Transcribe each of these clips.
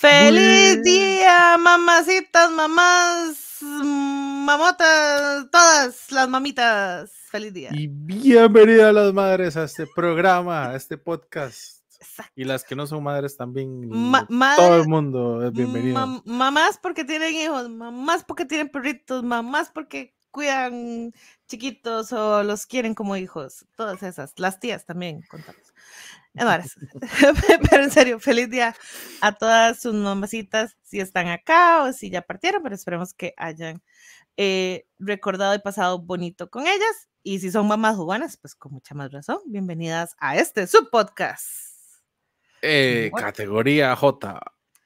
¡Feliz día, mamacitas, mamás, mamotas, todas las mamitas! ¡Feliz día! Y bienvenida a las madres a este programa, a este podcast. Exacto. Y las que no son madres también. Ma- todo el mundo es bienvenido. Mam- mamás porque tienen hijos, mamás porque tienen perritos, mamás porque cuidan chiquitos o los quieren como hijos. Todas esas. Las tías también contamos. Madres. pero en serio, feliz día a todas sus mamacitas, si están acá o si ya partieron, pero esperemos que hayan eh, recordado y pasado bonito con ellas. Y si son mamás juganas, pues con mucha más razón. Bienvenidas a este subpodcast. Eh, categoría J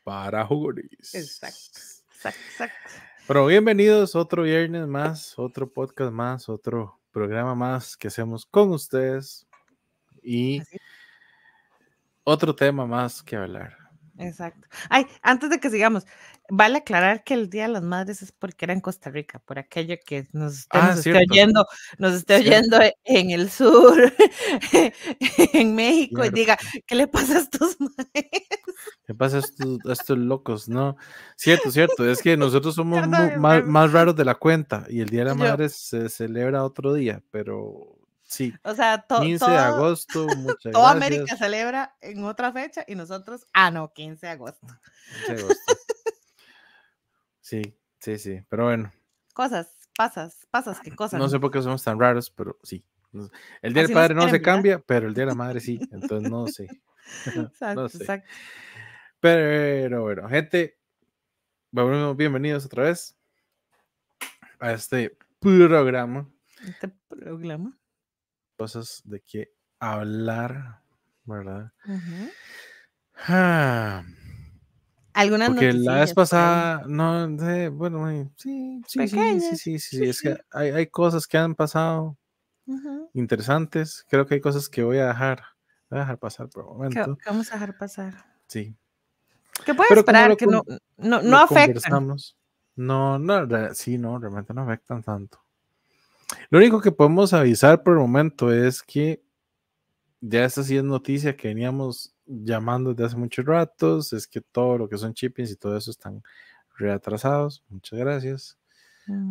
para jugones. Exacto, exacto, exacto. Pero bienvenidos otro viernes más, otro podcast más, otro programa más que hacemos con ustedes. Y Así otro tema más que hablar. Exacto. Ay, antes de que sigamos, vale aclarar que el Día de las Madres es porque era en Costa Rica, por aquello que nos, esté- Ah, nos esté oyendo, nos esté Cierto. oyendo en el sur, en México, y Cierto. diga, ¿qué le pasa a estos madres? ¿Qué pasa a estos, a estos locos? No, cierto, cierto. Es que nosotros somos Perdón, mu- es más, más raros de la cuenta y el Día de la Yo- Madre se celebra otro día, pero sí, O sea, to- 15 de todo- agosto, muchas toda gracias. América celebra en otra fecha y nosotros, ah, no, 15 de agosto. 15 de agosto. Sí, sí, sí, pero bueno, Cosas, pasas, pasas, qué cosas. no sé por qué somos tan raros, pero sí. El Día Así del Padre no se cambia, pero el Día de la Madre sí, entonces no sé. Exacto, no sé. exacto. Pero bueno, gente, bienvenidos otra vez a este programa. Este programa. Cosas de qué hablar, ¿verdad? Ujú. Ah, Algunas porque la vez pasada, no, sé, bueno, eh, sí, sí, sí, sí, sí, sí, es que hay, hay cosas que han pasado interesantes, creo que hay cosas que voy a dejar, voy a dejar pasar por ¿Qué, momento, qué vamos a dejar pasar? sí. Que puede esperar que no, no, no afectan. conversamos. No, no, sí, no, realmente no afectan tanto. Lo único que podemos avisar por el momento es que ya esta sí es noticia que veníamos llamando desde hace muchos ratos, es que todo lo que son chippings y todo eso están reatrasados. Muchas gracias.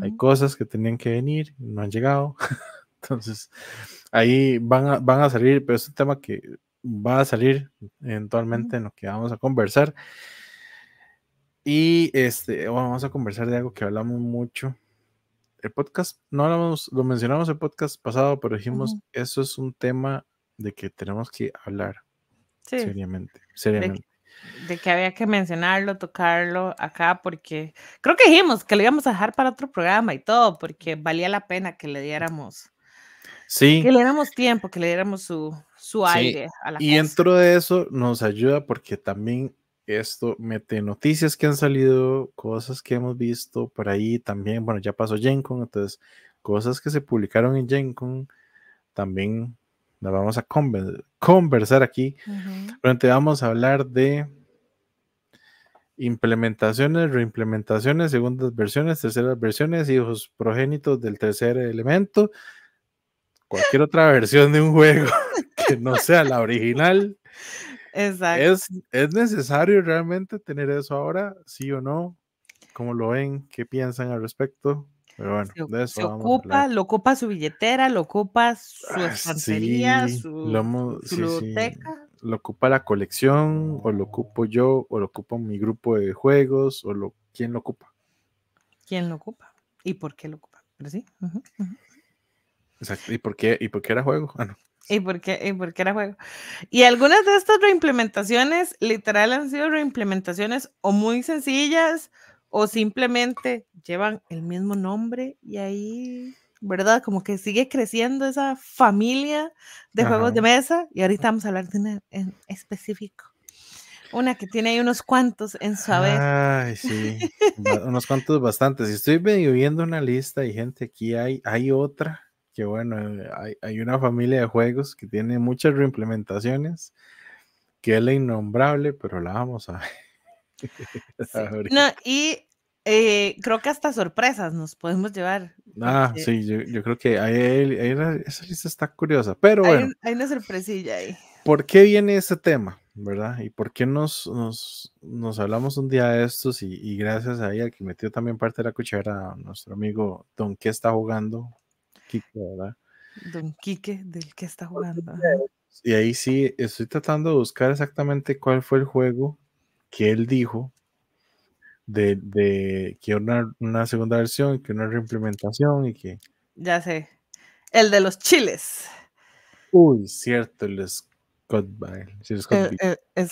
Hay cosas que tenían que venir, no han llegado. Entonces, ahí van a, van a salir, pero es un tema que va a salir eventualmente en lo que vamos a conversar. Y este, bueno, vamos a conversar de algo que hablamos mucho. El podcast, no hablamos, lo mencionamos el podcast pasado, pero dijimos, Ujú. eso es un tema de que tenemos que hablar Sí, seriamente, seriamente. de que había que mencionarlo, tocarlo acá, porque creo que dijimos que lo íbamos a dejar para otro programa y todo, porque valía la pena que le diéramos, Sí, que le diéramos tiempo, que le diéramos su, su Sí, aire a la Y cosa. dentro de eso nos ayuda porque también esto mete noticias que han salido, cosas que hemos visto por ahí también. Bueno, ya pasó GenCon, entonces cosas que se publicaron en GenCon también las vamos a conver- conversar aquí. Pero te vamos a hablar de implementaciones, reimplementaciones, segundas versiones, terceras versiones, hijos progénitos del tercer elemento, cualquier otra versión de un juego que no sea la original. Exacto. ¿Es, ¿Es necesario realmente tener eso ahora? ¿Sí o no? ¿Cómo lo ven? ¿Qué piensan al respecto? Pero bueno, se, de eso se vamos a ocupa, hablar. lo ocupa su billetera, lo ocupa su Ah, estantería, sí, su, lo hemos- su sí, sí. biblioteca. ¿Lo ocupa la colección? ¿O lo ocupo yo? ¿O lo ocupa mi grupo de juegos? ¿O lo, quién lo ocupa? ¿Quién lo ocupa? ¿Y por qué lo ocupa? Pero sí. Exacto. ¿Y por qué, y por qué era juego? Ah, no. ¿Y por, qué, ¿Y por qué era juego? Y algunas de estas reimplementaciones, literal, han sido reimplementaciones o muy sencillas o simplemente llevan el mismo nombre y ahí, ¿verdad? Como que sigue creciendo esa familia de juegos de mesa y ahorita vamos a hablar de una en específico. Una que tiene ahí unos cuantos en su haber. Ay, sí. unos cuantos bastantes. Estoy viendo una lista y gente aquí hay, hay otra que bueno, hay, hay una familia de juegos que tiene muchas reimplementaciones, que es la innombrable, pero la vamos a ver. Sí. No, y eh, creo que hasta sorpresas nos podemos llevar. Ah, porque sí, yo, yo creo que ahí, ahí- ahí la- esa lista está curiosa. Pero Hay, bueno, un- hay una sorpresilla ahí. ¿por qué viene este tema? ¿verdad? ¿Y por qué nos, nos, nos hablamos un día de estos y, y gracias a ella que metió también parte de la cuchara, nuestro amigo Don que está jugando, Kike, ¿verdad? Don Quique, del que está jugando. Y ahí sí, estoy tratando de buscar exactamente cuál fue el juego que él dijo de, de que una, una segunda versión, que una reimplementación y que, Ya sé. El de los chiles. uy, cierto, el Scottville, sí, Scottville, El.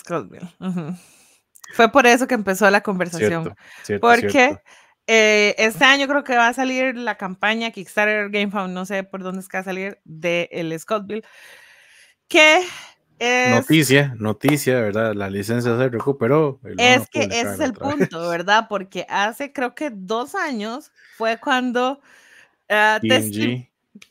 Fue por eso que empezó la conversación. cierto, cierto, Porque cierto. Eh, este año creo que va a salir la campaña Kickstarter GameFound, no sé por dónde es que va a salir, de el Scottville, que es, Noticia, noticia, ¿verdad? La licencia se recuperó. es que ese es el punto, ¿verdad? Porque hace creo que dos años fue cuando ah, Testy,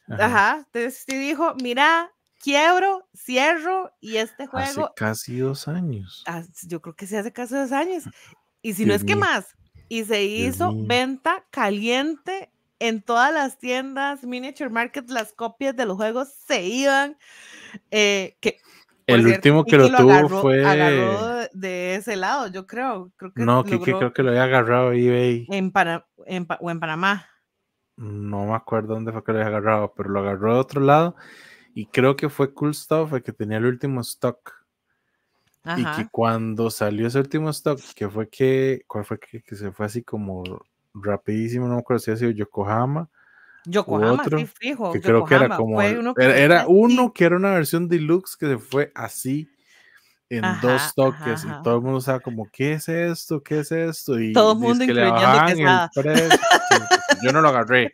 ajá, ajá, Testy dijo, mira, quiebro, cierro y este Hace juego casi dos años. ah, yo creo que se hace casi dos años. Y si no Dios es que mío. más. Y se hizo venta caliente en todas las tiendas, Miniature Market, las copias de los juegos se iban. eh, que, El cierto, último que lo tuvo agarró, fue. agarró de- ese lado, yo creo. creo que No, logró creo que lo había agarrado eBay. en, Pana- en o en Panamá. No me acuerdo dónde fue que lo había agarrado, pero lo agarró de otro lado. Y creo que fue Cool Stuff el que tenía el último stock. Y que Ajá. cuando salió ese último stock, que fue que. ¿Cuál fue que, que se fue así como rapidísimo? No me acuerdo si ha sido Yokohama. Yokohama, otro sí, fijo. que creo que era Yokohama, como. el- uno que era era uno que era una versión deluxe que se fue así. En dos Ajá, toques ajá, y ajá. todo el mundo estaba como, ¿qué es esto? ¿Qué es esto? Y Todo el mundo, incluyendo bajaban el Quesada. precio. Yo no lo agarré.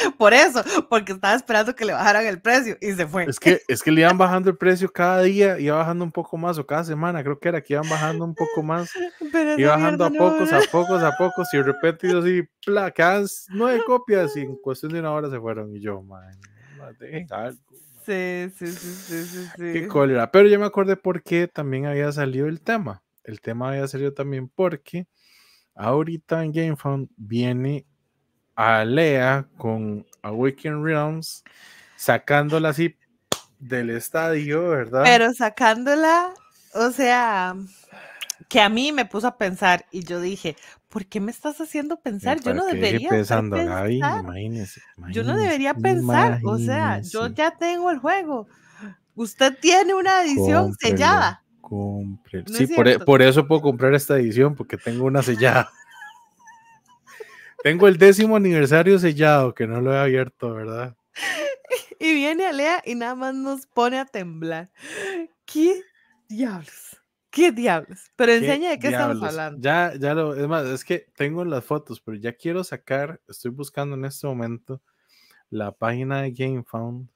Por eso, porque estaba esperando que le bajaran el precio y se fue. Es que, es que le iban bajando el precio cada día, iba bajando un poco más, o cada semana, creo que era que iban bajando un poco más, Pero iba bajando a no pocos, a pocos, a pocos, y de repente yo así, pla, quedan nueve copias, y en cuestión de una hora se fueron, y yo, man, ma, dejen algo. Sí, sí, sí, sí, sí, Qué sí. cólera. Pero ya me acordé por qué también había salido el tema. El tema había salido también porque ahorita en GameFound viene a Lea con Awaken Realms sacándola así del estadio, ¿verdad? Pero sacándola, o sea, que a mí me puso a pensar y yo dije, ¿por qué me estás haciendo pensar? Yo no debería pensando, Gaby, pensar. imagínese, Yo no debería pensar, o sea, yo ya tengo el juego. Usted tiene una edición Cómprelo, sellada. cómprelo. ¿No Sí, es por, e- por eso puedo comprar esta edición, porque tengo una sellada. Tengo el décimo aniversario sellado, que no lo he abierto, ¿verdad? Y viene Alea y nada más nos pone a temblar. ¿Qué diablos? ¿Qué diablos? Pero ¿Qué enseña de qué estamos hablando. Ya, ya lo, es más, es que tengo las fotos, pero ya quiero sacar, estoy buscando en este momento la página de GameFound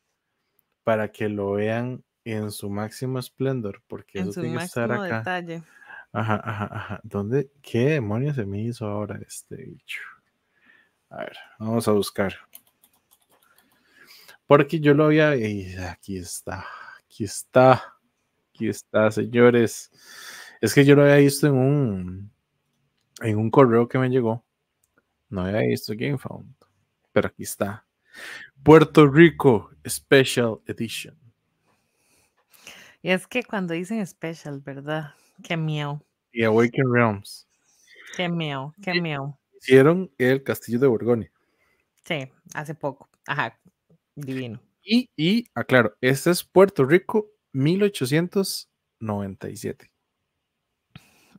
para que lo vean en su máximo esplendor, porque En eso su tiene que estar acá. detalle. Ajá, ajá, ajá. ¿Dónde? ¿Qué demonios se me hizo ahora este bicho? A ver, vamos a buscar. Porque yo lo había. y aquí está, aquí está, aquí está, señores. Es que yo lo había visto en un en un correo que me llegó. No había visto GameFound, pero aquí está. Puerto Rico Special Edition. Y es que cuando dicen special, ¿verdad? Qué miedo, Y Awaken Realms. qué miedo, qué miedo. Hicieron el castillo de Borgoña. Sí, hace poco. Ajá, divino. Y, y aclaro, este es Puerto Rico 1897.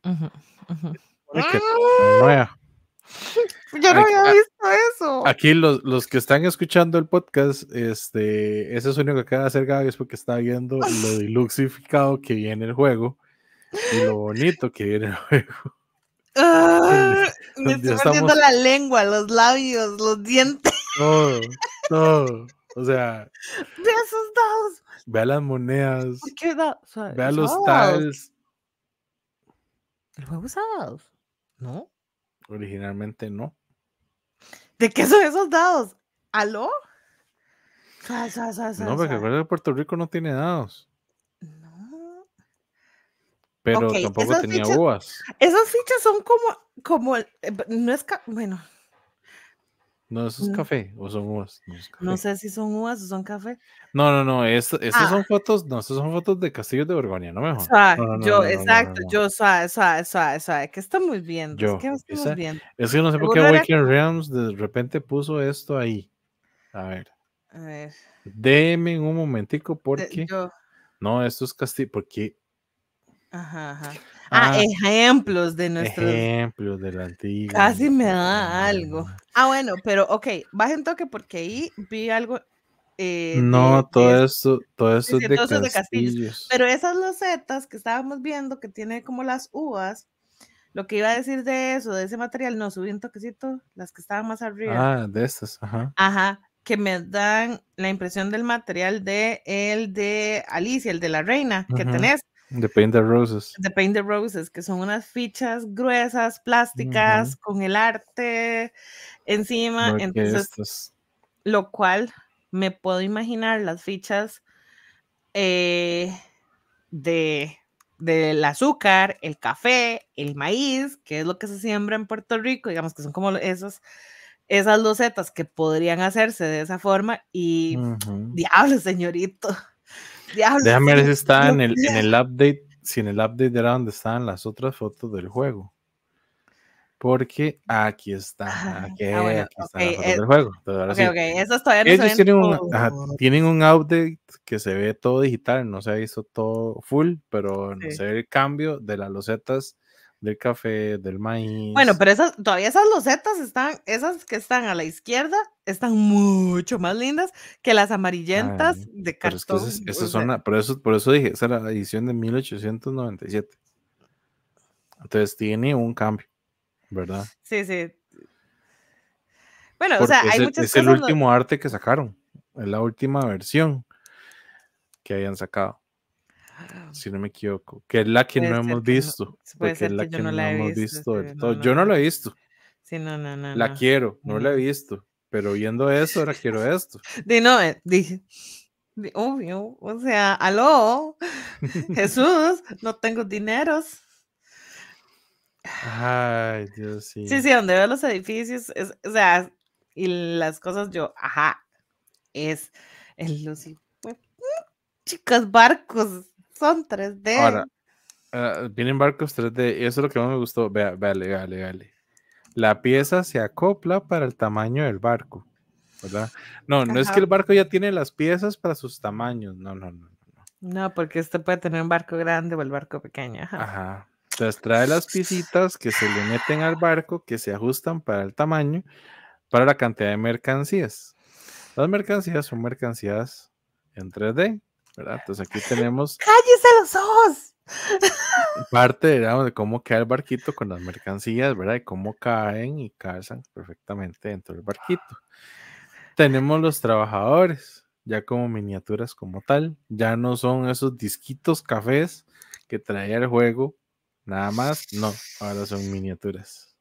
Ujú, ujú. Pone que nueva. Yo no Aquí- había visto eso. Aquí los, los que están escuchando el podcast, este, ese sonido que acaba de hacer Gaby es porque está viendo lo diluxificado que viene el juego y lo bonito que viene el juego. Ah, me estoy mordiendo estamos- la lengua, los labios, los dientes. Todo, todo. O sea, Ve esos dados. vea las monedas, ¿Por qué da? o sea, vea los dados. tiles. El juego usa dados. ¿No? Originalmente no. ¿De qué son esos dados? ¿Aló? Sa, sa, sa, sa, No, porque acuérdate que Puerto Rico no tiene dados. Pero tampoco tenía fichas- uvas. Esas fichas son como, como, eh, no es, bueno, no Son eso. No, es café o son uvas. No, es No sé si son uvas o son café. no, no, no, es- estas son Ah. fotos, no, estas son fotos de Castillos de Borgoña, no mejor. Suave, No, no, no, yo, no, no, no, exacto, no. yo, suave, suave, suave, suave. ¿Qué estamos viendo? Yo, ¿Qué estamos esa- viendo? Es que no sé por qué Awaken Realms de repente puso esto ahí. A ver, A ver, déme un momentico de- porque yo, no, esto es Castillo, porque ajá, ajá. Ah, Ah, ejemplos de nuestros. ejemplos de la antigua. Casi me da algo. Ah, bueno, pero ok, baje un toque porque ahí vi algo. eh, de- No, de todo esto, todo esto es de de castillos. Pero esas losetas que estábamos viendo, que tiene como las uvas, lo que iba a decir de eso, de ese material, no, subí un toquecito, las que estaban más arriba. Ah, de estas, ajá. Ajá, que me dan la impresión del material de el de Alicia, el de la reina, que Ujú. tenés, De Paint the Roses. de Paint the Roses, que son unas fichas gruesas, plásticas, con el arte encima. Porque Entonces, lo cual me puedo imaginar las fichas eh, de del azúcar, el café, el maíz, que es lo que se siembra en Puerto Rico, digamos que son como esos, esas losetas que podrían hacerse de esa forma y Ujú. diablo, señorito. Diablo. Déjame ver si está en no, el, en el update, si en el update era donde estaban las otras fotos del juego. Porque aquí está, Ah, aquí, ah, bueno, aquí están ok, las fotos eh, del juego. Entonces, sí. todavía no se Ellos ven tienen un, ajá, tienen un update que se ve todo digital, no se ha visto todo full, pero Sí. se ve el cambio de las losetas del café, del maíz. Bueno, pero esas, todavía esas losetas están, esas que están a la izquierda, están mucho más lindas que las amarillentas Ay, de pero es que cartón. esas, esas por, eso, por eso dije, esa era la edición de 1897. Entonces tiene un cambio, ¿verdad? Sí, sí. Bueno, o sea, es, hay el, muchas es el cosas. último arte que sacaron, es la última versión que hayan sacado, si no me equivoco, que es la que Puede no ser hemos que no- visto, puede porque es ser la que yo no no la he hemos visto, visto sí, del no, todo. no, Yo no la he visto, Sí, no, no, no. la quiero, no la he visto, pero viendo eso, ahora quiero esto. Di, no, eh, dije. di- Obvio, o sea, aló, Jesús, no tengo dineros. Ay, Dios sí. Sí, sí, donde veo los edificios, es, o sea, y las cosas yo, ajá, es el los hi- mm, chicos barcos, son 3D. Ahora, ah, vienen barcos 3D, y eso es lo que más me gustó. Vea, vale, vale, vale. La pieza se acopla para el tamaño del barco, ¿verdad? No, no es que el barco ya tiene las piezas para sus tamaños, no, no, no. No, porque usted puede tener un barco grande o el barco pequeño. Ajá. Ajá. Entonces trae las piecitas que se le meten al barco, que se ajustan para el tamaño, para la cantidad de mercancías. Las mercancías son mercancías en 3D, ¿verdad? Entonces aquí tenemos ¡Cállese los ojos! parte digamos, de cómo queda el barquito con las mercancías, ¿verdad? Y cómo caen y calzan perfectamente dentro del barquito. Tenemos los trabajadores, ya como miniaturas como tal, ya no son esos disquitos cafés que traía el juego, nada más, no, ahora son miniaturas.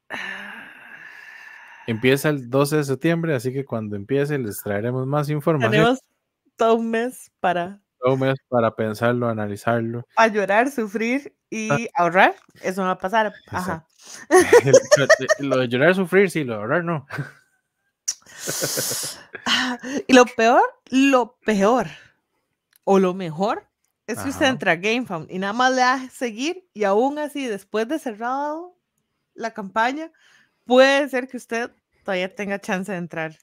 Empieza el 12 de septiembre, así que cuando empiece les traeremos más información Tenemos todo un mes para, un mes para pensarlo, analizarlo. para llorar, sufrir y ahorrar. Eso no va a pasar. Ajá. lo de llorar, sufrir, sí, lo de ahorrar, no. Y lo peor, lo peor, o lo mejor, es que usted entra a GameFound y nada más le da seguir y aún así, después de cerrado la campaña, puede ser que usted todavía tenga chance de entrar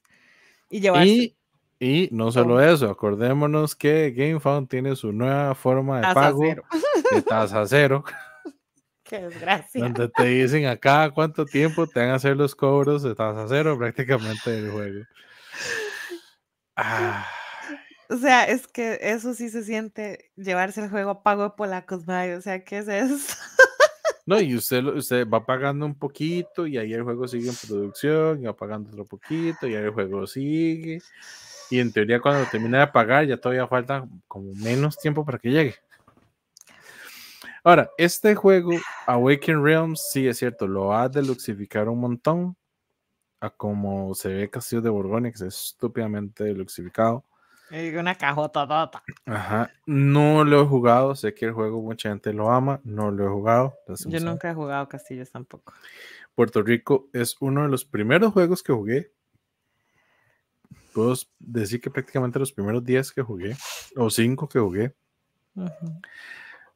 y llevarse. Y, y no solo todo. eso, acordémonos que GameFound tiene su nueva forma de Tasa pago cero. de tasa cero, Qué desgracia. donde te dicen a cada cuánto tiempo te van a hacer los cobros de tasa cero prácticamente del juego. Ah, O sea, es que eso sí se siente llevarse el juego a pago de polacos, mae, O sea, ¿qué es eso? no, y usted, usted va pagando un poquito y ahí el juego sigue en producción y va pagando otro poquito y ahí el juego sigue. Y en teoría cuando termina de pagar ya todavía falta como menos tiempo para que llegue. Ahora, este juego, Awaken Realms, sí es cierto, lo va a deluxificar un montón a como se ve Castillo de Borgoña, que es estúpidamente deluxificado. Una cajota tota. Ajá, no lo he jugado, sé que el juego mucha gente lo ama, no lo he jugado. Yo nunca he jugado Castillos tampoco. Puerto Rico es uno de los primeros juegos que jugué puedo decir que prácticamente los primeros 10 que jugué, o 5 que jugué,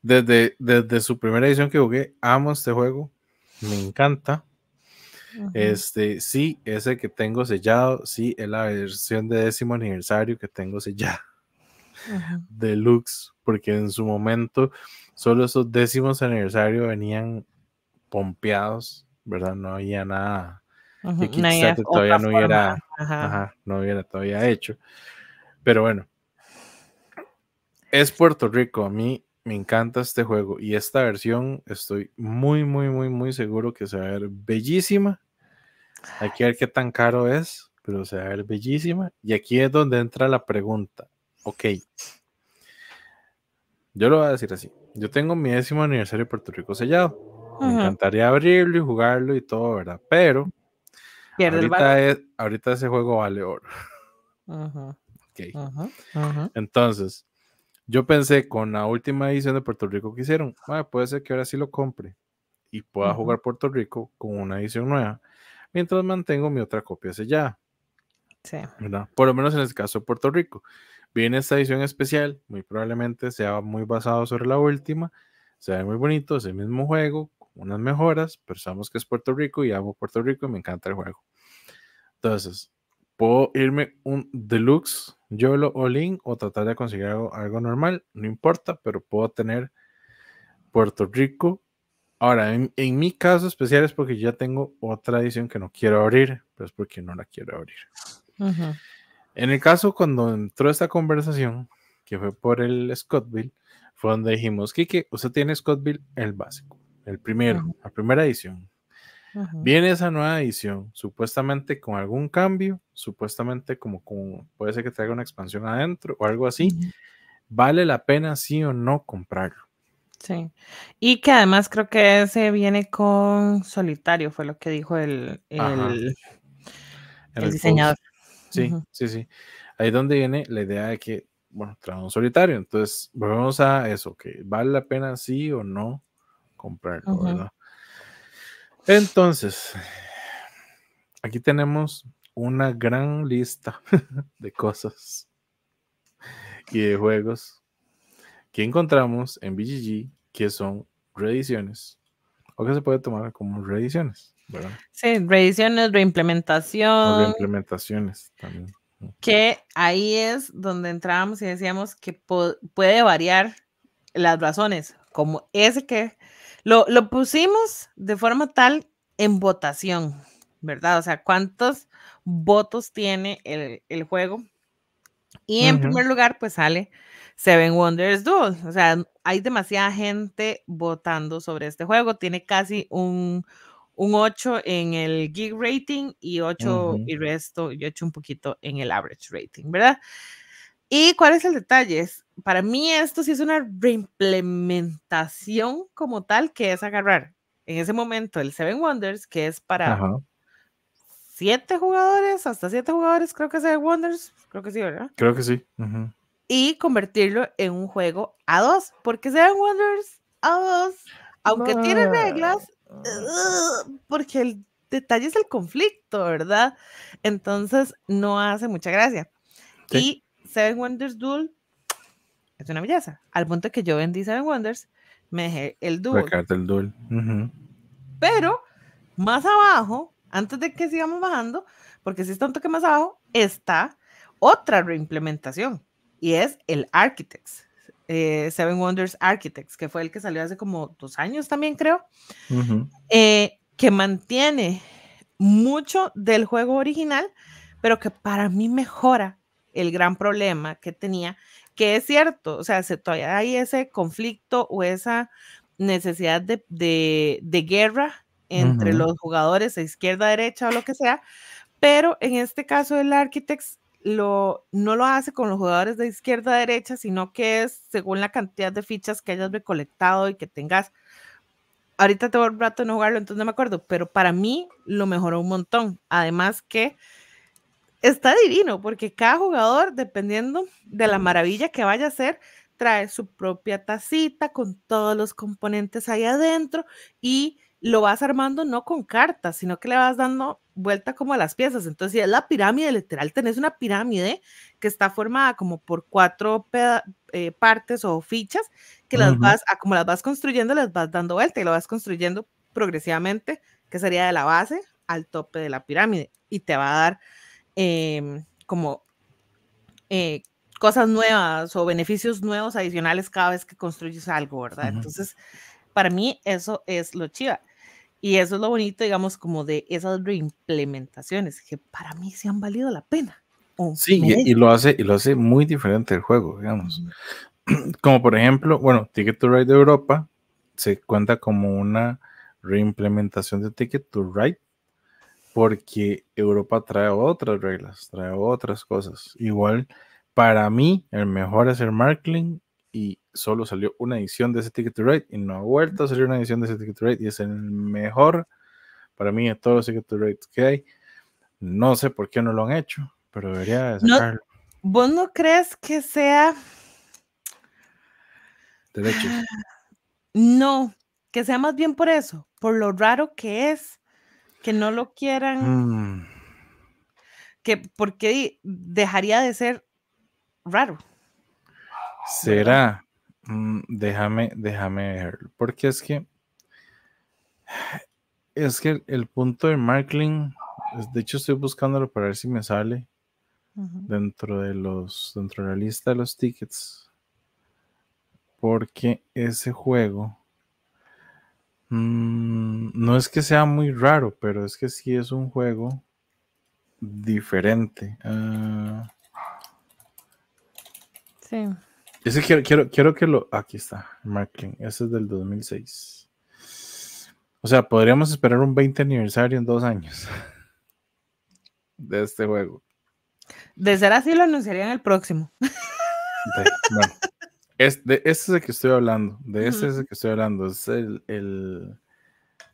desde, desde su primera edición que jugué, amo este juego, me encanta. Este, sí, ese que tengo sellado, sí, es la versión de décimo aniversario que tengo sellado. Deluxe, porque en su momento solo esos décimos aniversario venían pompeados, ¿verdad? No había nada que todavía no hubiera, no hubiera todavía hecho. Pero bueno, es Puerto Rico. A mí me encanta este juego y esta versión estoy muy, muy, muy, muy seguro que se va a ver bellísima. Hay que ver qué tan caro es, pero se va a ver bellísima. Y aquí es donde entra la pregunta. Ok. Yo lo voy a decir así. Yo tengo mi décimo aniversario de Puerto Rico sellado. Me encantaría abrirlo y jugarlo y todo, ¿verdad? Pero ahorita, ahorita ese juego vale oro. Okay. Entonces, yo pensé con la última edición de Puerto Rico que hicieron, puede ser que ahora sí lo compre y pueda jugar Puerto Rico con una edición nueva, mientras mantengo mi otra copia sellada. Sí. Por lo menos en el caso de Puerto Rico. Viene esta edición especial, muy probablemente sea muy basado sobre la última, se ve muy bonito, es el mismo juego, unas mejoras, pero sabemos que es Puerto Rico y amo Puerto Rico y me encanta el juego. Entonces, puedo irme un deluxe YOLO all-in o tratar de conseguir algo, algo, normal, no importa, pero puedo tener Puerto Rico. Ahora, en, mi caso especial es porque ya tengo otra edición que no quiero abrir, pero es porque no la quiero abrir. En el caso, cuando entró esta conversación, que fue por el Scottville, fue donde dijimos, Kike, usted tiene Scottville el básico, el primero, la primera edición. Viene esa nueva edición, supuestamente con algún cambio, supuestamente como con, puede ser que traiga una expansión adentro o algo así. ¿Vale la pena sí o no comprarlo? Sí. Y que además creo que ese viene con solitario, fue lo que dijo el, el, diseñador. Sí, sí, sí. Ahí es donde viene la idea de que, bueno, trae un solitario. Entonces, volvemos a eso, que vale la pena sí o no comprarlo, ¿verdad? Entonces, aquí tenemos una gran lista de cosas y de juegos que encontramos en BGG que son reediciones o que se puede tomar como reediciones. ¿verdad? Sí, reediciones, reimplementación. reimplementaciones también. Que ahí es donde entrábamos y decíamos que puede variar las razones, como ese que lo, pusimos de forma tal en votación, ¿verdad? O sea, ¿cuántos votos tiene el, juego? Y en primer lugar, pues sale Seven Wonders Duel. O sea, hay demasiada gente votando sobre este juego. Tiene casi un, un 8 en el Gig rating y 8 y resto, y 8 un poquito en el average rating, ¿verdad? ¿Y cuál es el detalle? Para mí esto sí es una reimplementación como tal, que es agarrar en ese momento el Seven Wonders, que es para siete jugadores, hasta siete jugadores, creo que es Seven Wonders, creo que sí, ¿verdad? Creo que sí. Y convertirlo en un juego a dos, porque Seven Wonders a dos, aunque tiene reglas, porque el detalle es el conflicto, ¿verdad? Entonces no hace mucha gracia. Y Seven Wonders Duel es una belleza. Al punto que yo vendí Seven Wonders, me dejé el Duel. el Duel. Pero más abajo, antes de que sigamos bajando, porque si está un toque más abajo, está otra reimplementación y es el Architects. Eh, Seven Wonders Architects, que fue el que salió hace como dos años también, creo, eh, que mantiene mucho del juego original, pero que para mí mejora el gran problema que tenía, que es cierto, o sea, se, todavía hay ese conflicto o esa necesidad de, de, guerra entre los jugadores de izquierda, derecha o lo que sea, pero en este caso el Architects lo, no lo hace con los jugadores de izquierda, derecha, sino que es según la cantidad de fichas que hayas recolectado y que tengas. Ahorita tengo un rato de no jugarlo, entonces no me acuerdo, pero para mí lo mejoró un montón. Además que está divino porque cada jugador, dependiendo de la maravilla que vaya a hacer, trae su propia tacita con todos los componentes ahí adentro y lo vas armando no con cartas, sino que le vas dando vuelta como a las piezas. Entonces, si es la pirámide, literal, tenés una pirámide que está formada como por cuatro eh, partes o fichas que las vas, a, como las vas construyendo, les vas dando vuelta y lo vas construyendo progresivamente, que sería de la base al tope de la pirámide. Y te va a dar em, como eh, cosas nuevas o beneficios nuevos adicionales cada vez que construyes algo, ¿verdad? Entonces, para mí eso es lo chiva. Y eso es lo bonito, digamos, como de esas reimplementaciones que para mí se han valido la pena. Sí, y, lo hace, y lo hace muy diferente el juego, digamos. Como por ejemplo, bueno, Ticket to Ride de Europa se cuenta como una reimplementación de Ticket to Ride porque Europa trae otras reglas, trae otras cosas. Igual, para mí, el mejor es el Markling y solo salió una edición de ese Ticket to Ride y no ha vuelto a salir una edición de ese Ticket to Ride y es el mejor para mí de todos los Ticket to Ride que hay. No sé por qué no lo han hecho, pero debería sacarlo. ¿Vos no crees que sea derechos? No, que sea más bien por eso, por lo raro que es que no lo quieran, mm. que porque dejaría de ser raro. Será, mm, déjame, déjame ver, porque es que es que el, punto de Markling, de hecho estoy buscándolo para ver si me sale dentro de los, dentro de la lista de los tickets, porque ese juego Mm, no es que sea muy raro, pero es que sí es un juego diferente. Ah. sí. Ese quiero, quiero, quiero que lo. Aquí está, Markling. Ese es del 2006. O sea, podríamos esperar un 20 aniversario en dos años de este juego. De ser así, lo anunciarían el próximo. bueno, es, de ese es el que estoy hablando. De ese es el que estoy hablando. Es el, el,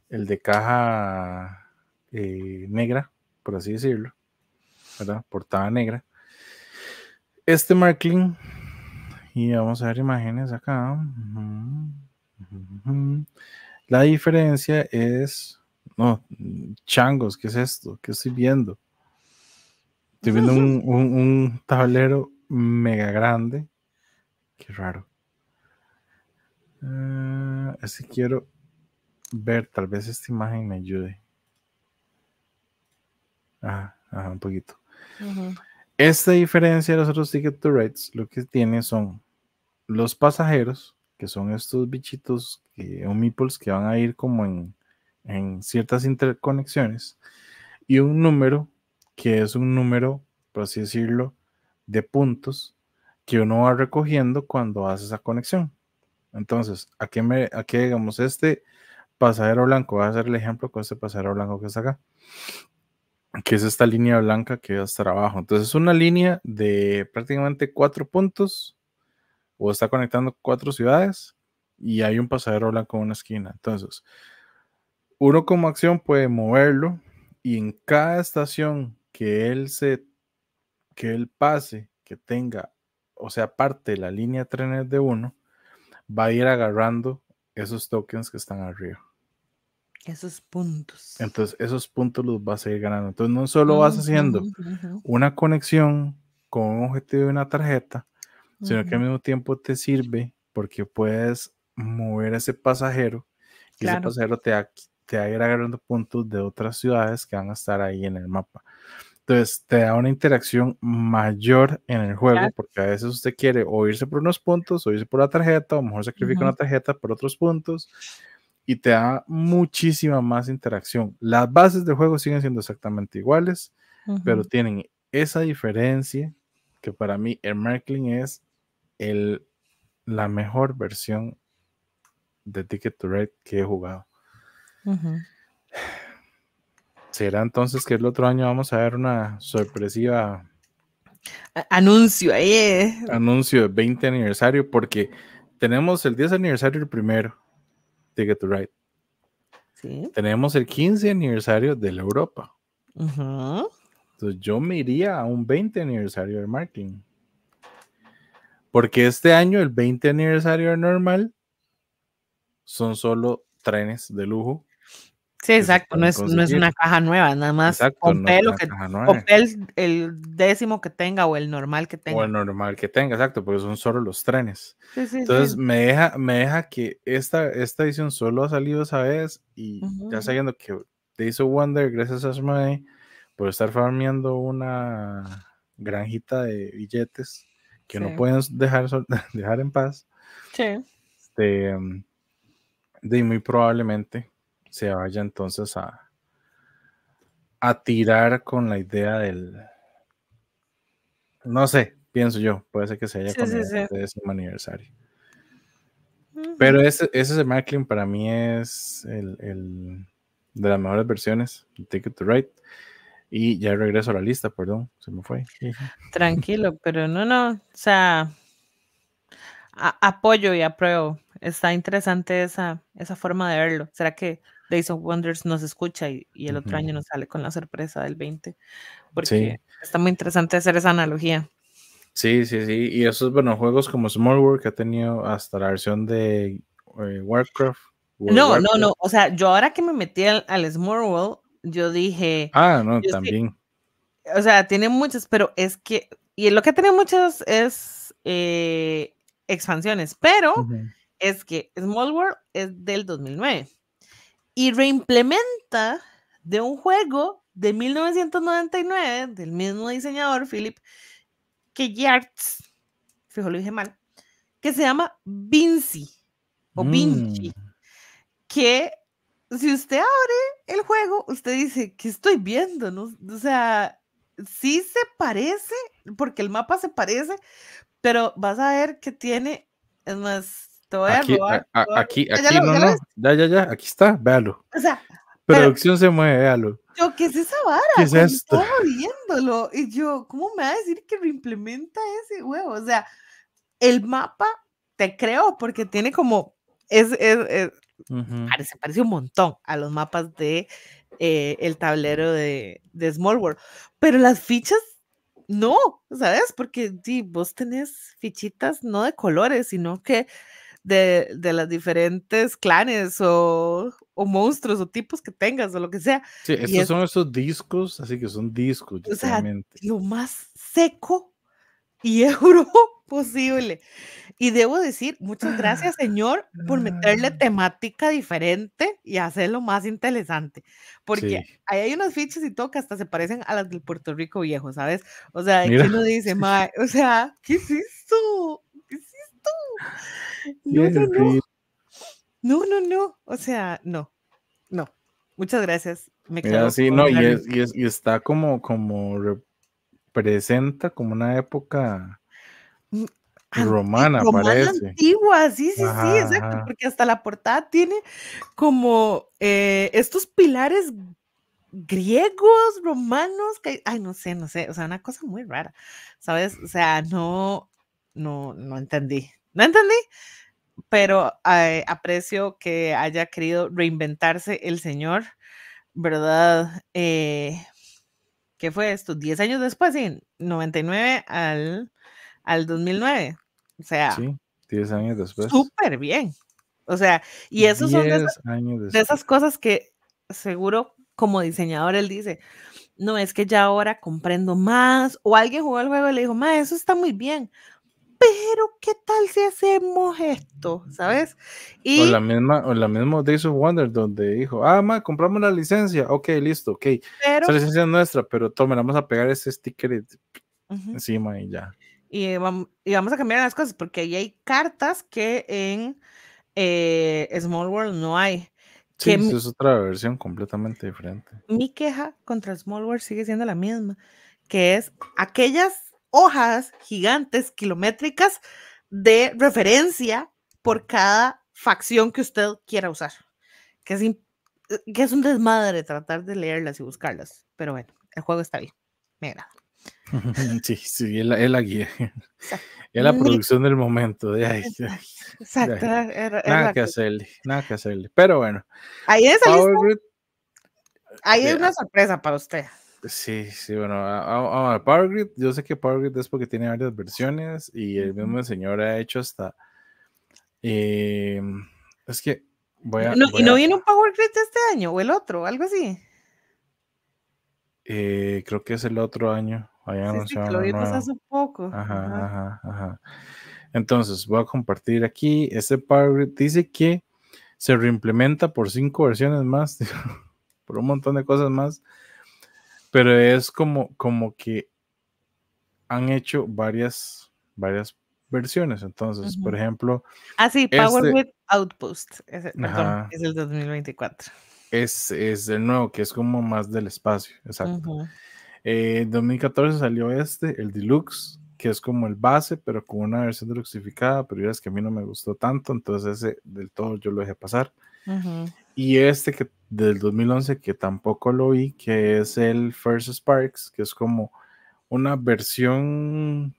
el de caja eh, negra, por así decirlo. ¿Verdad? Portada negra. Este Markling. Y vamos a ver imágenes acá. La diferencia es. No, changos, ¿qué es esto? ¿Qué estoy viendo? Estoy viendo un, un tablero mega grande Qué raro. Uh, así quiero ver, tal vez esta imagen me ayude. Ajá, ajá un poquito. Esta diferencia de los otros ticket to rates, lo que tiene son los pasajeros, que son estos bichitos, que, o meeples que van a ir como en, en ciertas interconexiones, y un número que es un número, por así decirlo, de puntos que uno va recogiendo cuando hace esa conexión. Entonces, ¿a qué, me, a qué digamos este pasajero blanco? Voy a hacer el ejemplo con este pasajero blanco que está acá, que es esta línea blanca que va a estar abajo. Entonces, es una línea de prácticamente cuatro puntos o está conectando cuatro ciudades y hay un pasajero blanco en una esquina. Entonces, uno como acción puede moverlo y en cada estación que él se que él pase que tenga o sea, parte de la línea trenes de uno, va a ir agarrando esos tokens que están arriba. Esos puntos. Entonces, esos puntos los vas a ir ganando. Entonces, no solo vas haciendo una conexión con un objetivo de una tarjeta, sino que al mismo tiempo te sirve porque puedes mover a ese pasajero y ese pasajero te te va a ir agarrando puntos de otras ciudades que van a estar ahí en el mapa. Entonces te da una interacción mayor en el juego, porque a veces usted quiere o irse por unos puntos, o irse por la tarjeta, o mejor sacrifica una tarjeta por otros puntos, y te da muchísima más interacción. Las bases del juego siguen siendo exactamente iguales, pero tienen esa diferencia que para mí el Markling es el, la mejor versión de Ticket to Ride que he jugado. ¿Será entonces que el otro año vamos a ver una sorpresiva anuncio ahí? Eh. Anuncio de 20 aniversario, porque tenemos el 10 aniversario el primero, Ticket to Ride. ¿Sí? Tenemos el 15 aniversario de la Europa. Entonces yo me iría a un 20 aniversario de marketing. Porque este año, el 20 aniversario normal, son solo trenes de lujo Sí, exacto, no es, no es, una caja nueva, nada más exacto, no que el, el, décimo que tenga o el normal que tenga. O el normal que tenga, exacto, porque son solo los trenes. Sí, sí, Entonces Me, deja, me deja que esta, esta edición solo ha salido esa vez y ya sabiendo que te hizo Wonder gracias a Asmodee por estar farmeando una granjita de billetes que no pueden dejar, dejar en paz. Sí. Este, de muy probablemente se vaya entonces a, a tirar con la idea del. No sé, pienso yo, puede ser que se haya con el décimo aniversario. Pero ese, ese Marklin para mí es el, el, de las mejores versiones, Ticket to Ride. Y ya regreso a la lista, perdón, se me fue. Tranquilo, pero no, no, o sea, apoyo y apruebo. Está interesante esa, esa forma de verlo. ¿Será que Days of Wonders nos escucha y, el otro año nos sale con la sorpresa del 20? Porque está muy interesante hacer esa analogía. Sí, sí, sí. Y esos, bueno, juegos como Small World que ha tenido hasta la versión de eh, Warcraft. no, no, no. O sea, yo ahora que me metí al, Small World, yo dije. Ah, no, también. o sea, tiene muchos, pero es que. Y lo que tiene muchos es eh, expansiones, pero es que Small World es del 2009 y reimplementa de un juego de 1999 del mismo diseñador, Philip que Yards, fijo lo dije mal, que se llama Vinci o Vinci, mm. que si usted abre el juego, usted dice, ¿qué estoy viendo? ¿No? O sea, sí se parece, porque el mapa se parece, pero vas a ver que tiene, es más, te voy aquí, a aquí, aquí, no, no, ya, ya, ya, aquí está, véalo. O sea, Producción se mueve, véalo. Yo, ¿qué es esa vara? ¿Qué es esto? Estaba viéndolo y yo, ¿cómo me va a decir que reimplementa ese huevo? O sea, el mapa, te creo, porque tiene como, es, es, es parece, parece un montón a los mapas de eh, el tablero de, de Small World, pero las fichas no, ¿sabes? Porque sí, vos tenés fichitas no de colores, sino que de, de las diferentes clanes o, o, monstruos o tipos que tengas o lo que sea. Sí, estos son esos discos, así que son discos. O sea, lo más seco y euro posible. Y debo decir, muchas gracias, señor, por meterle ah. temática diferente y hacerlo más interesante. Porque ahí hay unas fichas y todo que hasta se parecen a las del Puerto Rico viejo, ¿sabes? O sea, que uno dice, o sea, ¿qué es esto? No, no, no. No, no, no. O sea, no. No. Muchas gracias. Me quedo sí, no, y, es, y, está como, como representa como una época mm, Romana, parece. Antigua, sí, sí, sí, exacto, porque hasta la portada tiene como eh, estos pilares griegos, romanos, que, ay, no sé, no sé, o sea, una cosa muy rara, ¿sabes? O sea, no, no, no entendí, no entendí, pero eh, aprecio que haya querido reinventarse el señor, ¿verdad? Eh, ¿Qué fue esto? Diez años después, sí, 99 al, al 2009. O sea, sí, 10 años después. Súper bien. O sea, y esos son de esas, cosas que seguro como diseñador él dice, no es que ya ahora comprendo más, o alguien jugó el juego y le dijo, ma, eso está muy bien, pero ¿qué tal si hacemos esto? ¿Sabes? Y, o la misma, o la misma Days of Wonder, donde dijo, ah, ma, compramos la licencia, ok, listo, ok, esa licencia es nuestra, pero tome, vamos a pegar ese sticker encima y ya y vamos, a cambiar las cosas porque ahí hay cartas que en eh, Small World no hay. Sí, es otra versión completamente diferente. Mi queja contra Small World sigue siendo la misma, que es aquellas hojas gigantes, kilométricas de referencia por cada facción que usted quiera usar. Que es, que es un desmadre tratar de leerlas y buscarlas. Pero bueno, el juego está bien. Me agrada. Sí, sí, es la, guía. Es la producción del momento. De ahí, Exacto. nada que hacerle, nada que hacerle. Pero bueno. Ahí es Ahí es una sorpresa para usted. Sí, sí, bueno, a, Power Grid, yo sé que Power Grid es porque tiene varias versiones y el mismo señor ha hecho hasta. Em, es que Voy a, No, voy ¿Y no a- viene un Power Grid este año o el otro? Algo así. eh, creo que es el otro año. Sí, lo vimos hace poco. Ajá, Ajá. ajá, ajá. Entonces, voy a compartir aquí. Este Power Grid dice que se reimplementa por cinco versiones más, por un montón de cosas más. Pero es como, como que han hecho varias, varias versiones. Entonces, por Ujú. ejemplo, Ah, sí, Power Este- Grid Outpost. Ese, perdón, es el 2024. es, es el nuevo, que es como más del espacio. Exacto. Ujú. Eh, en 2014 salió este, el Deluxe, que es como el base, pero con una versión deluxificada, pero ya es que a mí no me gustó tanto, entonces ese del todo yo lo dejé pasar. Ujú. Y este que del 2011, que tampoco lo vi, que es el First Sparks, que es como una versión